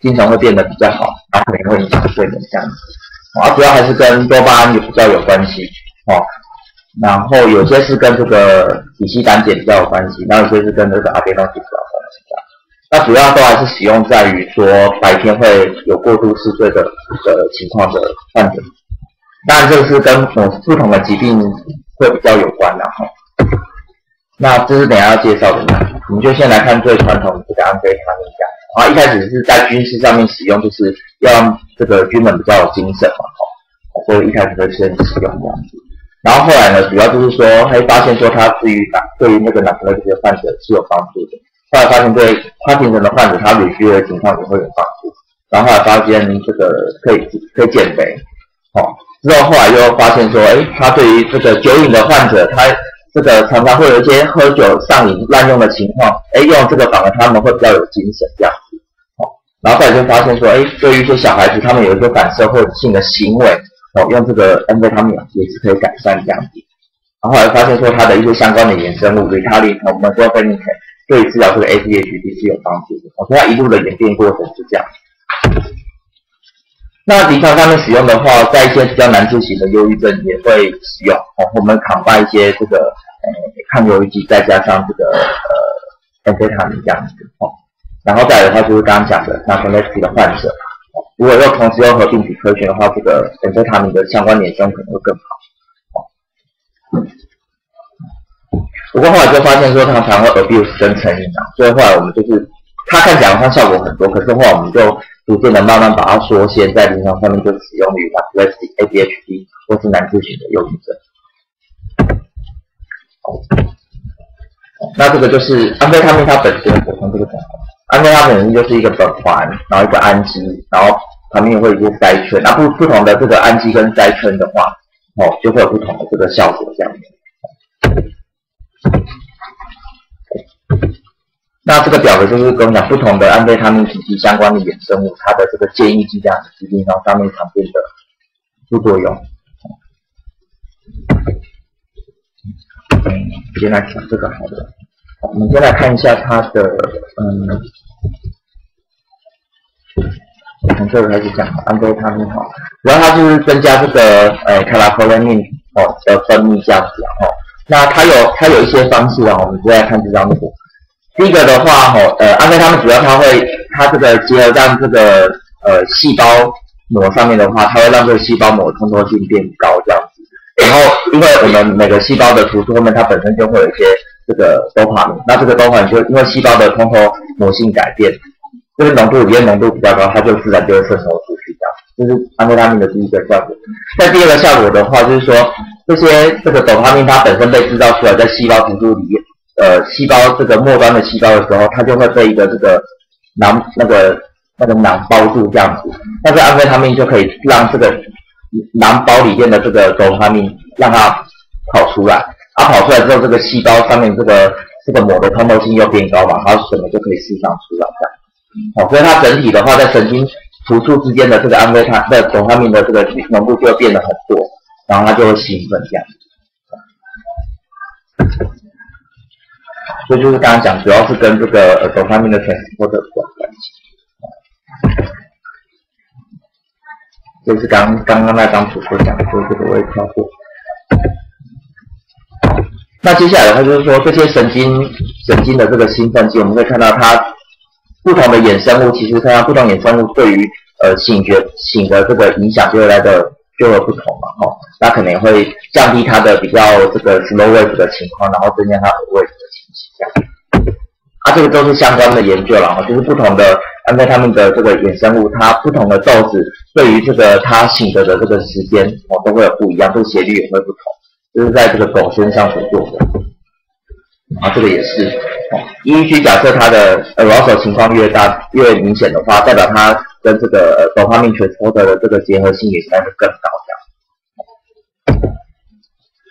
经常会变得比较好，然后可能会影响睡眠这样子，啊，主要还是跟多巴胺有比较有关系，哦，然后有些是跟这个乙烯胆碱比较有关系，然后有些是跟这个阿贝诺西比较有关系，那主要都还是使用在于说白天会有过度嗜睡的的情况的患者。当然，这个是跟某不同的疾病会比较有关的哈。那这是等下要介绍的，我们就先来看最传统的这个安非他命这样。然后一开始是在军事上面使用，就是要让这个军人比较有精神嘛，哈，所以一开始会先使用这样子。然后后来呢，主要就是说，会发现说它对于打对于那个脑科这些患者是有帮助的。后来发现对帕金森的患者，他旅居的情况也会有帮助。然后后来发现这个可以可以减肥，好。之后后来又发现说，哎，他对于这个酒瘾的患者，他这个常常会有一些喝酒上瘾、滥用的情况，哎，用这个反而他们会比较有精神这样子，哦，然后再就发现说，哎，对于一些小孩子，他们有一些反社会性的行为，哦，用这个安非他命也是可以改善这样子。然后后来发现说，它的一些相关的衍生物，维他林我们说分离可对治疗这个 ADHD 是有帮助的。哦，所以它一路的演变过程是这样。那临床上面使用的话，在一些比较难治型的忧郁症也会使用哦。我们抗发一些这个呃抗忧郁剂，再加上这个呃安非他命这样子哦。然后再来的话，就是刚刚讲的像 MS 的患者，如果又同时又合并体科学的话，这个安非他命的相关联生可能会更好。不过后来就发现说，常常会 abuse 跟成瘾啊，所以后来我们就是它看起来好像效果很多，可是后来我们就。逐渐的慢慢把它缩限，在临床上面就使用于 ADHD 或是难治型的忧郁症。那这个就是安非他命它本身，补充这个讲，安非他本身就是一个苯环，然后一个氨基，然后旁边会有一些塞圈。那不不同的这个氨基跟塞圈的话，哦，就会有不同的这个效果这样子。那这个表格就是跟我们讲不同的安非他命体系相关的衍生物，它的这个建议剂量疾病上上面常见的副作用。嗯，先来讲这个好了。我们先来看一下它的，嗯，从这个开始讲安非他命哈，主要它就是增加这个呃卡拉科勒命哦的分泌这样子哦。那它有它有一些方式啊，我们就来看这张图。第一个的话，吼，呃，安非他们主要它会，它这个结合在这个呃细胞膜上面的话，它会让这个细胞膜通透性变高这样子。然后，因为我们每个细胞的突出后面，它本身就会有一些这个多巴胺，那这个多巴胺就因为细胞的通透膜性改变，这个浓度里面浓度比较高，它就自然就会渗透出去这样。这是安非他命的第一个效果。在第二个效果的话，就是说这些这个多巴胺它本身被制造出来在细胞突出里面。呃，细胞这个末端的细胞的时候，它就会被一个这个囊那个那个囊包住这样子。那这安非他命就可以让这个囊包里面的这个多巴胺让它跑出来。它跑出来之后，这个细胞上面这个这个膜的通透性又变高嘛，它什么就可以释放出来这样。好，所以它整体的话，在神经突触之间的这个安非他的多巴胺的这个浓度就会变得很多，然后它就会兴奋这样。所以就是刚刚讲，主要是跟这个多巴胺的甜食或者有关系。就是刚刚刚那张图所讲的，就这个我也跳过。那接下来的话就是说，这些神经神经的这个兴奋剂，我们可以看到它不同的衍生物，其实它不同衍生物对于呃醒觉醒的这个影响就会来的就会不同嘛，哦，那可能会降低它的比较这个 slow wave 的情况，然后增加它的 wave。啊，这个都是相关的研究了哈，就是不同的安非他们的这个衍生物，它不同的豆子对于这个它醒着的这个时间哦，都会有不一样，这个斜率也会不同，就是在这个狗身上所做的。啊，这个也是哦，EEG 假设它的呃老手情况越大越明显的话，代表它跟这个多巴胺全托的这个结合性也应该是更高这样。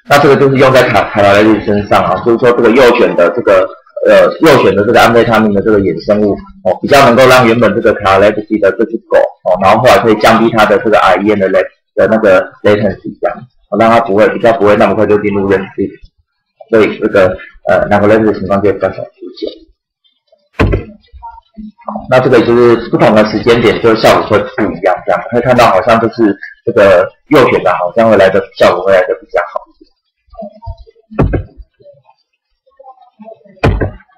那这个就是用在卡卡拉雷利身上啊，就是说这个右卷的这个。呃，右选的这个安非他命的这个衍生物哦，比较能够让原本这个卡莱布西的这只狗哦，然后后来可以降低它的这个 IEN 的 l 的那个 latency 这样，哦，让它不会比较不会那么快就进入 REM sleep，所以这个呃卡瓦雷蒂的情况就比较少出现。那这个就是不同的时间点，就效果会不一样，这样可以看到好像就是这个右选的好像会来的效果会来的比较好。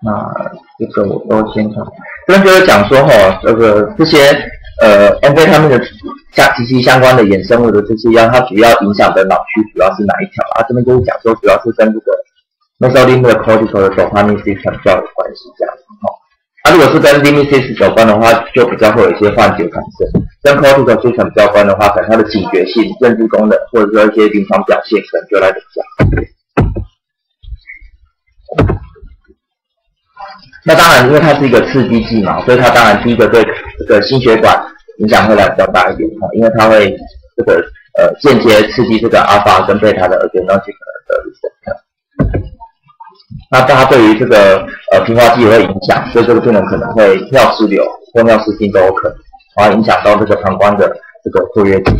那这个我都先看，这边就是讲说哈，这个这些呃 N V 他们的相息息相关的衍生物的这些药，它主要影响的脑区主要是哪一条啊？这边就是讲说，主要是跟这个 mesolimbic 的 cortical 的 dopamine system 比较有关系这样子哈。它如果是跟 limbic system 有关的话，就比较会有一些幻觉产生；跟 cortical 缺损比较关的话，可能它的警觉性、认知功能或者说一些临床表现可能就来得较。那当然，因为它是一个刺激剂嘛，所以它当然第一个对这个心血管影响会来比较大一点哈，因为它会这个呃间接刺激这个阿尔法跟贝塔的 adrenergic 的 receptor。那它对于这个呃平滑肌也会影响，所以这个病人可能会尿失流或尿失禁都有可能，然后影响到这个膀胱的这个括约肌。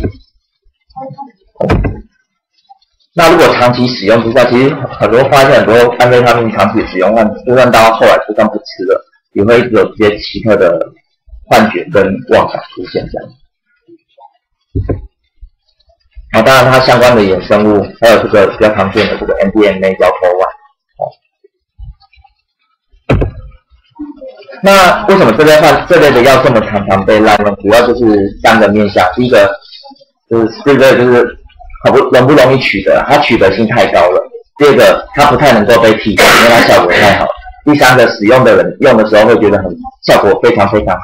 那如果长期使用之下，其实很多发现很多安非他命长期使用，那就算到后来就算不吃了，也会有这些奇特的幻觉跟妄想出现这样。啊，当然它相关的衍生物还有这个比较常见的这个 MDMA 叫 o 外。哦。那为什么这类患这类的药这么常常被滥用？主要就是三个面向，第一个就是这个就是。好不容不容易取得，它取得性太高了。第二个，它不太能够被替代，因为它效果太好。第三个，使用的人用的时候会觉得很效果非常非常好，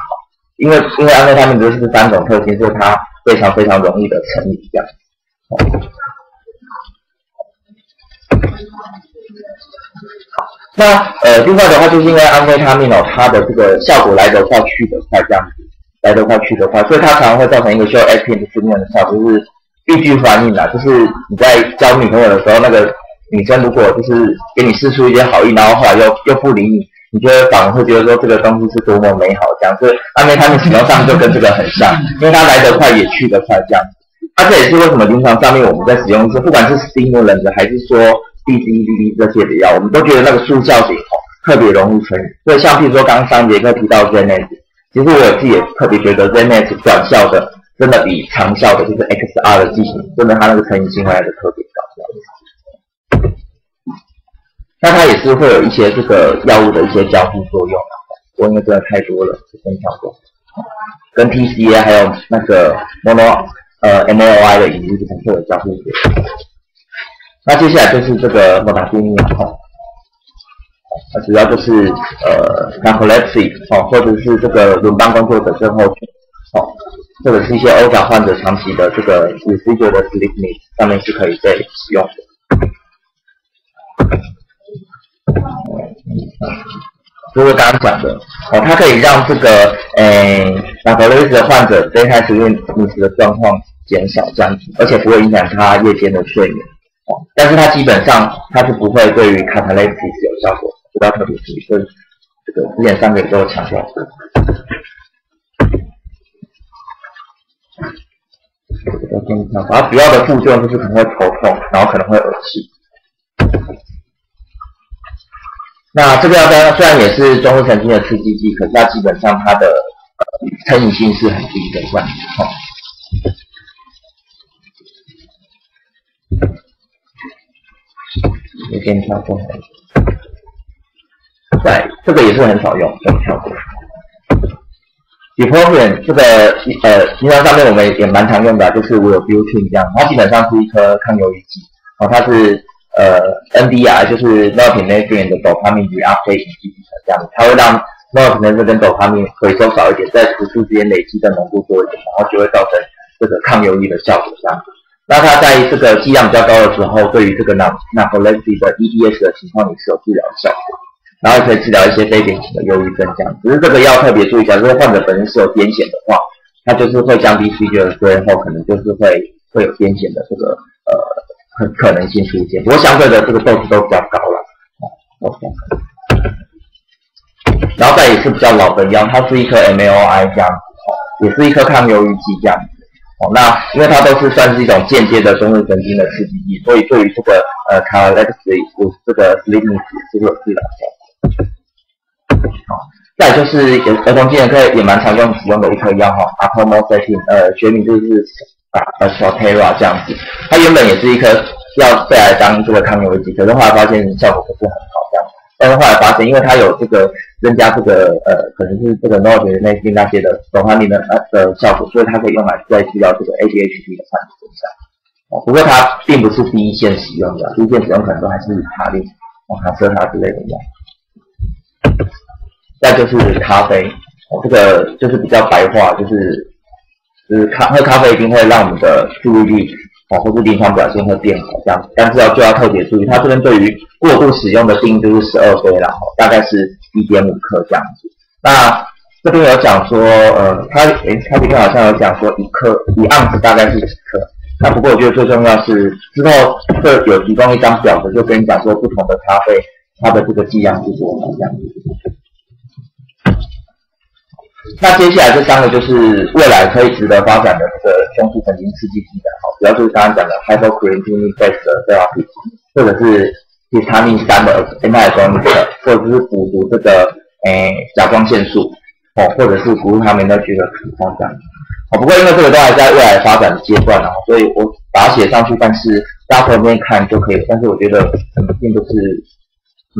因为因为安非他们就是这三种特性，所以它非常非常容易的成瘾这样。那呃，另外的话，就是因为安非他命哦，它的这个效果来得快去得快这样子，来得快去得快，所以它常常会造成一个需要 acting 的负面的效果，就是。欲拒还迎啊，就是你在交女朋友的时候，那个女生如果就是给你示出一些好意，然后后来又又不理你，你觉得反而会觉得说这个东西是多么美好这样。所以安非他命使用上就跟这个很像，因为它来得快也去得快这样子。那这也是为什么临床上面我们在使用是不管是 stimulant 还是说 DCBD 这些的药，我们都觉得那个速效型特别容易成。所以像譬如说刚刚上节课提到 z e n e s 其实我自己也特别觉得 z e n e s 短效的。真的比长效的，就是 XR 的剂型，真的它那个成瘾性会来的特别高。那它也是会有一些这个药物的一些交互作用啊，我因为真的太多了，就先跳过。跟 TCA 还有那个 Mono 呃 MOI 的引入可能会有交互作用。那接下来就是这个莫达定律哈，它主要就是呃 narcolepsy 哦，或者是这个轮班工作者症候群哦。或者是一些欧甲患者长期的这个日间的 sleepiness 上面是可以被使用的。就是刚刚讲的哦，它可以让这个诶 n a r c o l e s 的患者 daytime sleepiness 的状况减少这样子，而且不会影响他夜间的睡眠。但是它基本上它是不会对于 catalepsy 有效果，不要特别注意，这这个之前三个也都强调过。要健康，它主要的副作用就是可能会头痛，然后可能会恶心。那这个药呢，虽然也是中枢神经的刺激剂，可是它基本上它的成瘾性是很低的，这样有点跳过，在这个也是很少用，就跳过。d e p r o v i n 这个呃，临床上面我们也蛮常用的，就是我有 built-in 这样，它基本上是一颗抗忧郁剂，然哦，它是呃 NDR，就是 norepinephrine 的 dopamine reuptake 这样，它会让 norepinephrine 跟 dopamine 回收少一点，在突触之间累积的浓度多一点，然后就会造成这个抗忧郁的效果这样。那它在这个剂量比较高的时候，对于这个 narcolepsy 的 EDS 的情况也是有治疗的效果。然后可以治疗一些非典型的忧郁症，这样。只是这个药特别注意一下，如果患者本身是有癫痫的话，它就是会降低 C G 的之后，可能就是会会有癫痫的这个呃可可能性出现。不过相对的这个 dose 都比较高了。OK。然后再也是比较老的药，它是一颗 MLOI 这样子，也是一颗抗忧郁剂这样子。哦，那因为它都是算是一种间接的中枢神经的刺激剂，所以对于这个呃 c a r l e x y 有这个 sleepiness 是会有治疗效。好，再就是儿童精神科也蛮常用使用的一颗药哈 a p o m o s e t i n 呃，学名就是啊呃 s o t e r a 这样子。它原本也是一颗要被来当这个抗忧郁剂，可是后来发现效果不是很好这样，但是后来发现，因为它有这个增加这个呃，可能是这个 n o r 的内啡那些的转化力的呃的效果，所以它可以用来在治疗这个 ADHD 的患者身上。哦，不过它并不是第一线使用的，第一线使用可能都还是卡利、卡瑟塔之类的药。再就是咖啡，哦，这个就是比较白话，就是就是咖喝咖啡一定会让我们的注意力哦，或是临床表现会变好这样，但是要就要特别注意，它这边对于过度使用的定义就是十二杯然后大概是一点五克这样子。那这边有讲说，呃，它诶，它里面好像有讲说一克一盎司大概是几克。那不过我觉得最重要是之后会有提供一张表格，就跟你讲说不同的咖啡它的这个剂量是多少这样子。那接下来这三个就是未来可以值得发展的这个中枢神经刺激剂的，好，主要就是刚刚讲的 hypocreatine based therapy，或者是 histamine 三的 antagonist，或者是补足这个诶甲状腺素，哦，或者是补他们的这个处方这样。哦，不过因为这个都还在未来发展的阶段啊，所以我把它写上去，但是大家后面看就可以。但是我觉得并不是，嗯，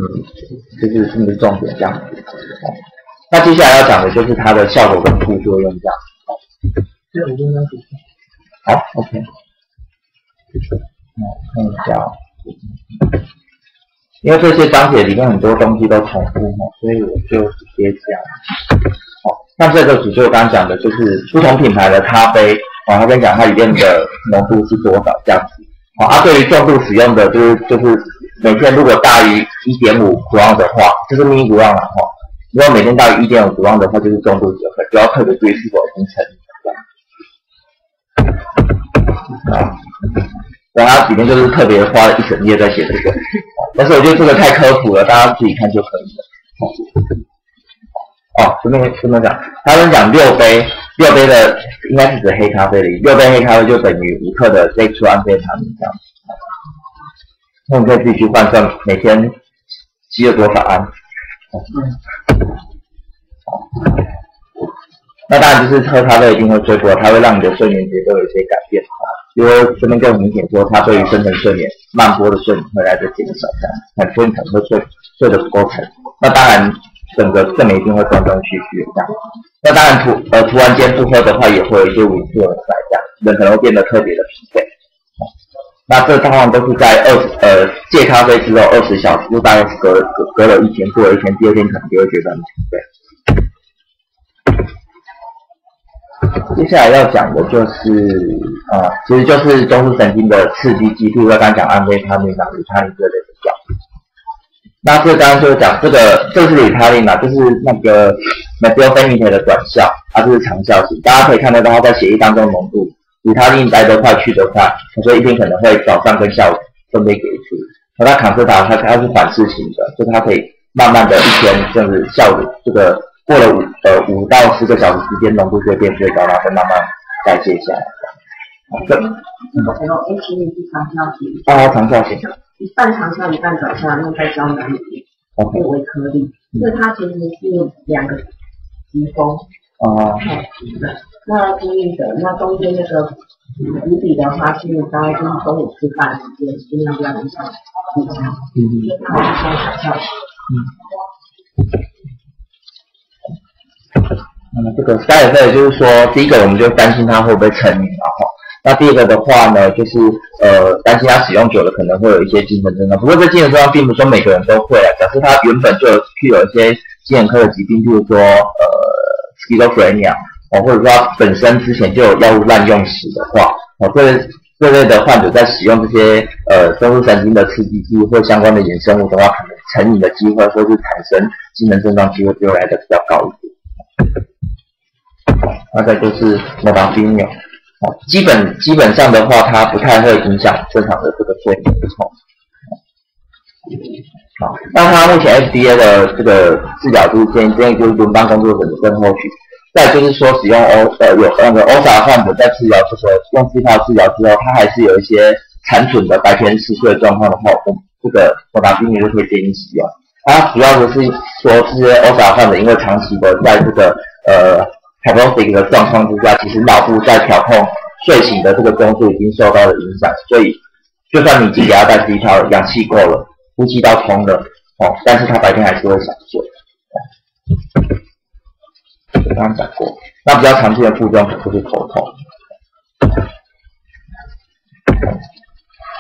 就是并不是重点这样子。那接下来要讲的就是它的效果跟副作用这样。好，OK。看一下，因为这些章节里面很多东西都重复嘛，所以我就直接讲。好，那这个只是我刚刚讲的，就是不同品牌的咖啡，我还跟你讲它里面的浓度是多少这样子。好，啊，对于重度使用的，就是就是每天如果大于一点五克的话，就是咪不让了哈。如果每天大于一点五毫安的话，就是重度结合，就要特别注意是否形成啊。然后它里面就是特别花了一整页在写这个，但是我觉得这个太科普了，大家自己看就可以了。哦，顺便顺便讲，他们讲六杯，六杯的应该是指黑咖啡的，六杯黑咖啡就等于五克的 d e x t r 这样。那你可以自己去换算每天吸了多少安。那当然就是喝咖啡一定会睡过，它会让你的睡眠节奏有一些改变。因为这边更明显说，它对于深层睡眠、慢波的睡眠会来的减少，这样，所以你可能会睡睡得不够沉。那当然，整个睡眠一定会断断续续这样。那当然，突呃突然间不喝的话，也会有一些维素在这样，人可能会变得特别的疲惫。那这通常都是在二十呃戒咖啡之后二十小时，就大概隔隔隔了一天，过了一天，第二天可能就会觉得很疲惫。接下来要讲的就是啊，其实就是中枢神经的刺激剂，譬如说刚刚讲安非他命啊、鲁他林这类的药。那这刚刚就讲这个，就是鲁他林嘛，就是那个美替芬米特的短效，它就是长效型，大家可以看得到它在血液当中浓度。其他令来得快去得快，所以一天可能会早上跟下午分别给一次。那它卡斯达它它是反式型的，就是它可以慢慢的一天这样子效果，这个过了五呃五到十个小时之间浓度就会变最高，然后再慢慢代谢下来。这个还有 H 型是长效型，啊长效型，一半长效一半短效，用在胶囊里面，作为颗粒，所以它其实是两个疾风。哦。那注意的，那中间那个五笔的话，是大概就是中午吃饭时间，尽量不要影响，嗯，嗯。那么这个 side effect 就是说，第一个我们就担心它会不会成瘾然后那第二个的话呢，就是呃担心它使用久了可能会有一些精神症状。不过这精神症状并不是说每个人都会啊，假设他原本就具有一些精神科的疾病，譬如说呃高度水鸟。哦，或者说他本身之前就有药物滥用史的话，哦，这这类的患者在使用这些呃中枢神经的刺激剂或相关的衍生物的话，可能成瘾的机会或是产生精神症状机会就会来的比较高一点。好，再就是莫达菲纽，哦，基本基本上的话，它不太会影响正常的这个睡眠。好，那它目前 FDA 的这个治疗就是建议，建议就是轮班工作者的症候群。再就是说，使用欧呃有那个欧萨患者在治疗这个用这套治疗之后，他还是有一些残存的白天嗜睡状况的话，我这个我达病人就会建议使用。它主要的是说，这些欧萨患者因为长期的在这个呃 hypnotic 的状况之下，其实脑部在调控睡醒的这个中枢已经受到了影响，所以就算你已经给他戴这一套氧气够了，呼吸道通了，哦，但是他白天还是会想睡。刚刚讲过，那比较常见的副作用可能就是头痛。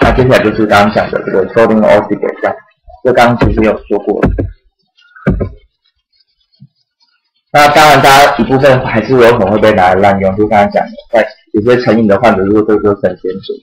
那接下来就是刚刚讲的这个 sodium oxybate，这刚刚其实有说过。那当然，大家一部分还是有可能会被拿来滥用，就刚刚讲的，在有些成瘾的患者，如果这个神仙水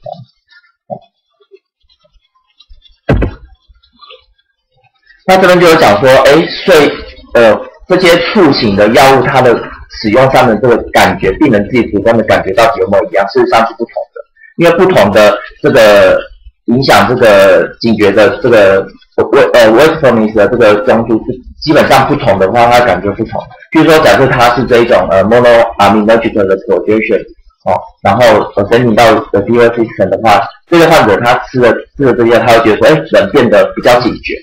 那这边就有讲说，哎，睡呃这些促醒的药物，它的使用上的这个感觉，病人自己主观的感觉到底有没有一样？事实上是不同的，因为不同的这个影响这个警觉的这个。我呃 w a k e f u l n e s s 的这个中度是基本上不同的话，它感觉不同。譬如说，假设它是这一种呃 monoaminergic 的 projection 哦，然后呃申请到的 d o system 的话，这个患者他吃了吃了这些，他会觉得说，哎，人变得比较警觉，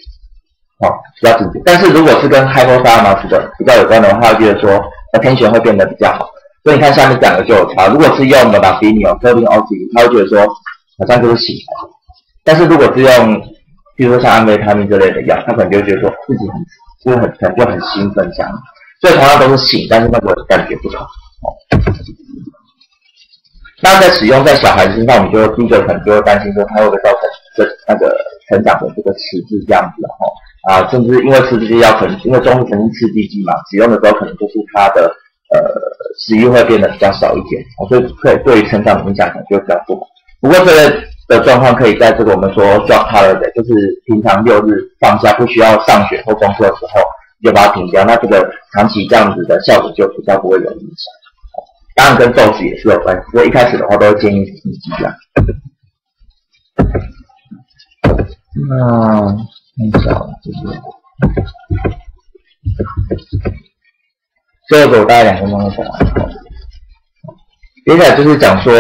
哦，比较警觉。但是如果是跟 hypothalamus 的比较有关的话，就是说那天旋会变得比较好。所以你看下面讲的就有差。如果是用 m o d a f i n i o c o d i n oxy，他会觉得说，好像就是醒。但是如果是用比如说像安非他命这类的药，他可能就觉得说自己很，就是很可能就很兴奋这样。所以同样都是醒，但是那个感觉不同。那在使用在小孩子身上，我们就第一个可能就会担心说，他会不会造成这那个成长的这个迟滞这样子哈啊，甚至因为吃这些药，可能因为中枢神经刺激剂嘛，使用的时候可能就是它的呃食欲会变得比较少一点，所以对对于成长的影响可能就比较不好。不过这个。的状况可以在这个我们说 drop holiday，就是平常六日放假不需要上学或工作的时候，就把它停掉。那这个长期这样子的效果就比较不会有影响。当然跟豆子也是有关系，所以一开始的话都会建议停机啊。那看一下，就是这个我大概两分钟就讲完。接下来就是讲说。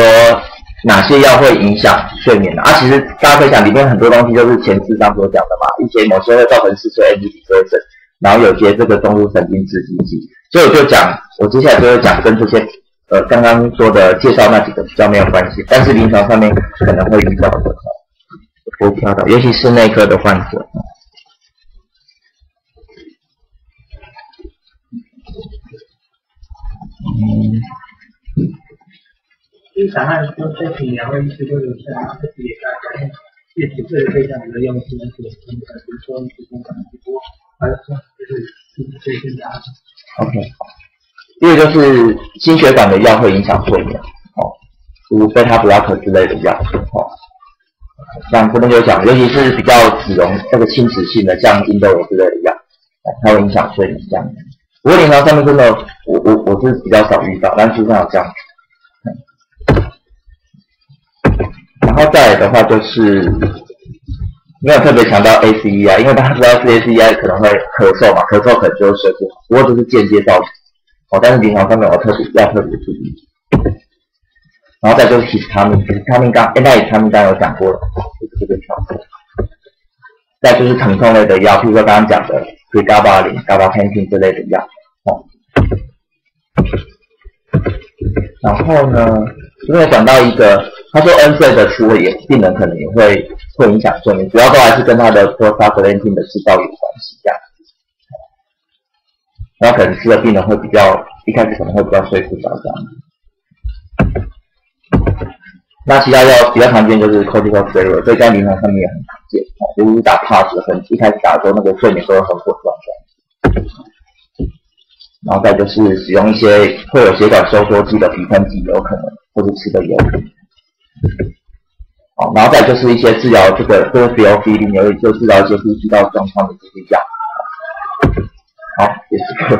哪些药会影响睡眠的？啊，其实大家可以想，里面很多东西都是前四章所讲的嘛。一些某些会造成嗜睡、antidepressant，然后有些这个中枢神经刺激剂。所以我就讲，我接下来就会讲跟这些呃刚刚说的介绍那几个比较没有关系，但是临床上面可能会遇到，会挑到，尤其是内科的患者。嗯。因为档案说这请两位医师都有在特别大家也是这个非常的用心，而且比如说提供很多，还是就是推荐的。OK，第二个就是心血管的药会影响睡眠，哦，如贝塔布拉克之类的药，哦，像这边就讲，尤其是比较脂溶这个亲脂性的，像印度油之类的药，它会影响睡眠这样。不过临床上面真的，我我我是比较少遇到，但是这样这样。然后再来的话就是没有特别强调 ACE 啊，因为大家知道 ACEI 可能会咳嗽嘛，咳嗽可能就会睡不好，不过这是间接造成哦。但是临床上面我特别要特别注意。然后再就是其他命，其他命刚，哎，那他们刚有讲过了，这个调整。再就是疼痛类的药，譬如说刚刚讲的 Pregabalin、Gabapentin 之类的药哦。然后呢，因为讲到一个。他说，N 岁的吃也病人可能也会会影响睡眠，主要都还是跟他的 p r o s t a g l a n d i n 的制造有关系这样。然后可能吃的病人会比较一开始可能会比较睡不着这样。那其他药比较常见就是 corticosteroid，所以在临床上面也很常见，哦就是打 pass 很一开始打的时候那个睡眠都会很混乱这样。然后再就是使用一些会有血管收缩剂的皮喷剂，有可能或者吃的有可能。好，然后再就是一些治疗这个多肺 o 病，有就治疗一些呼吸道状况的这些药。好，也是可以。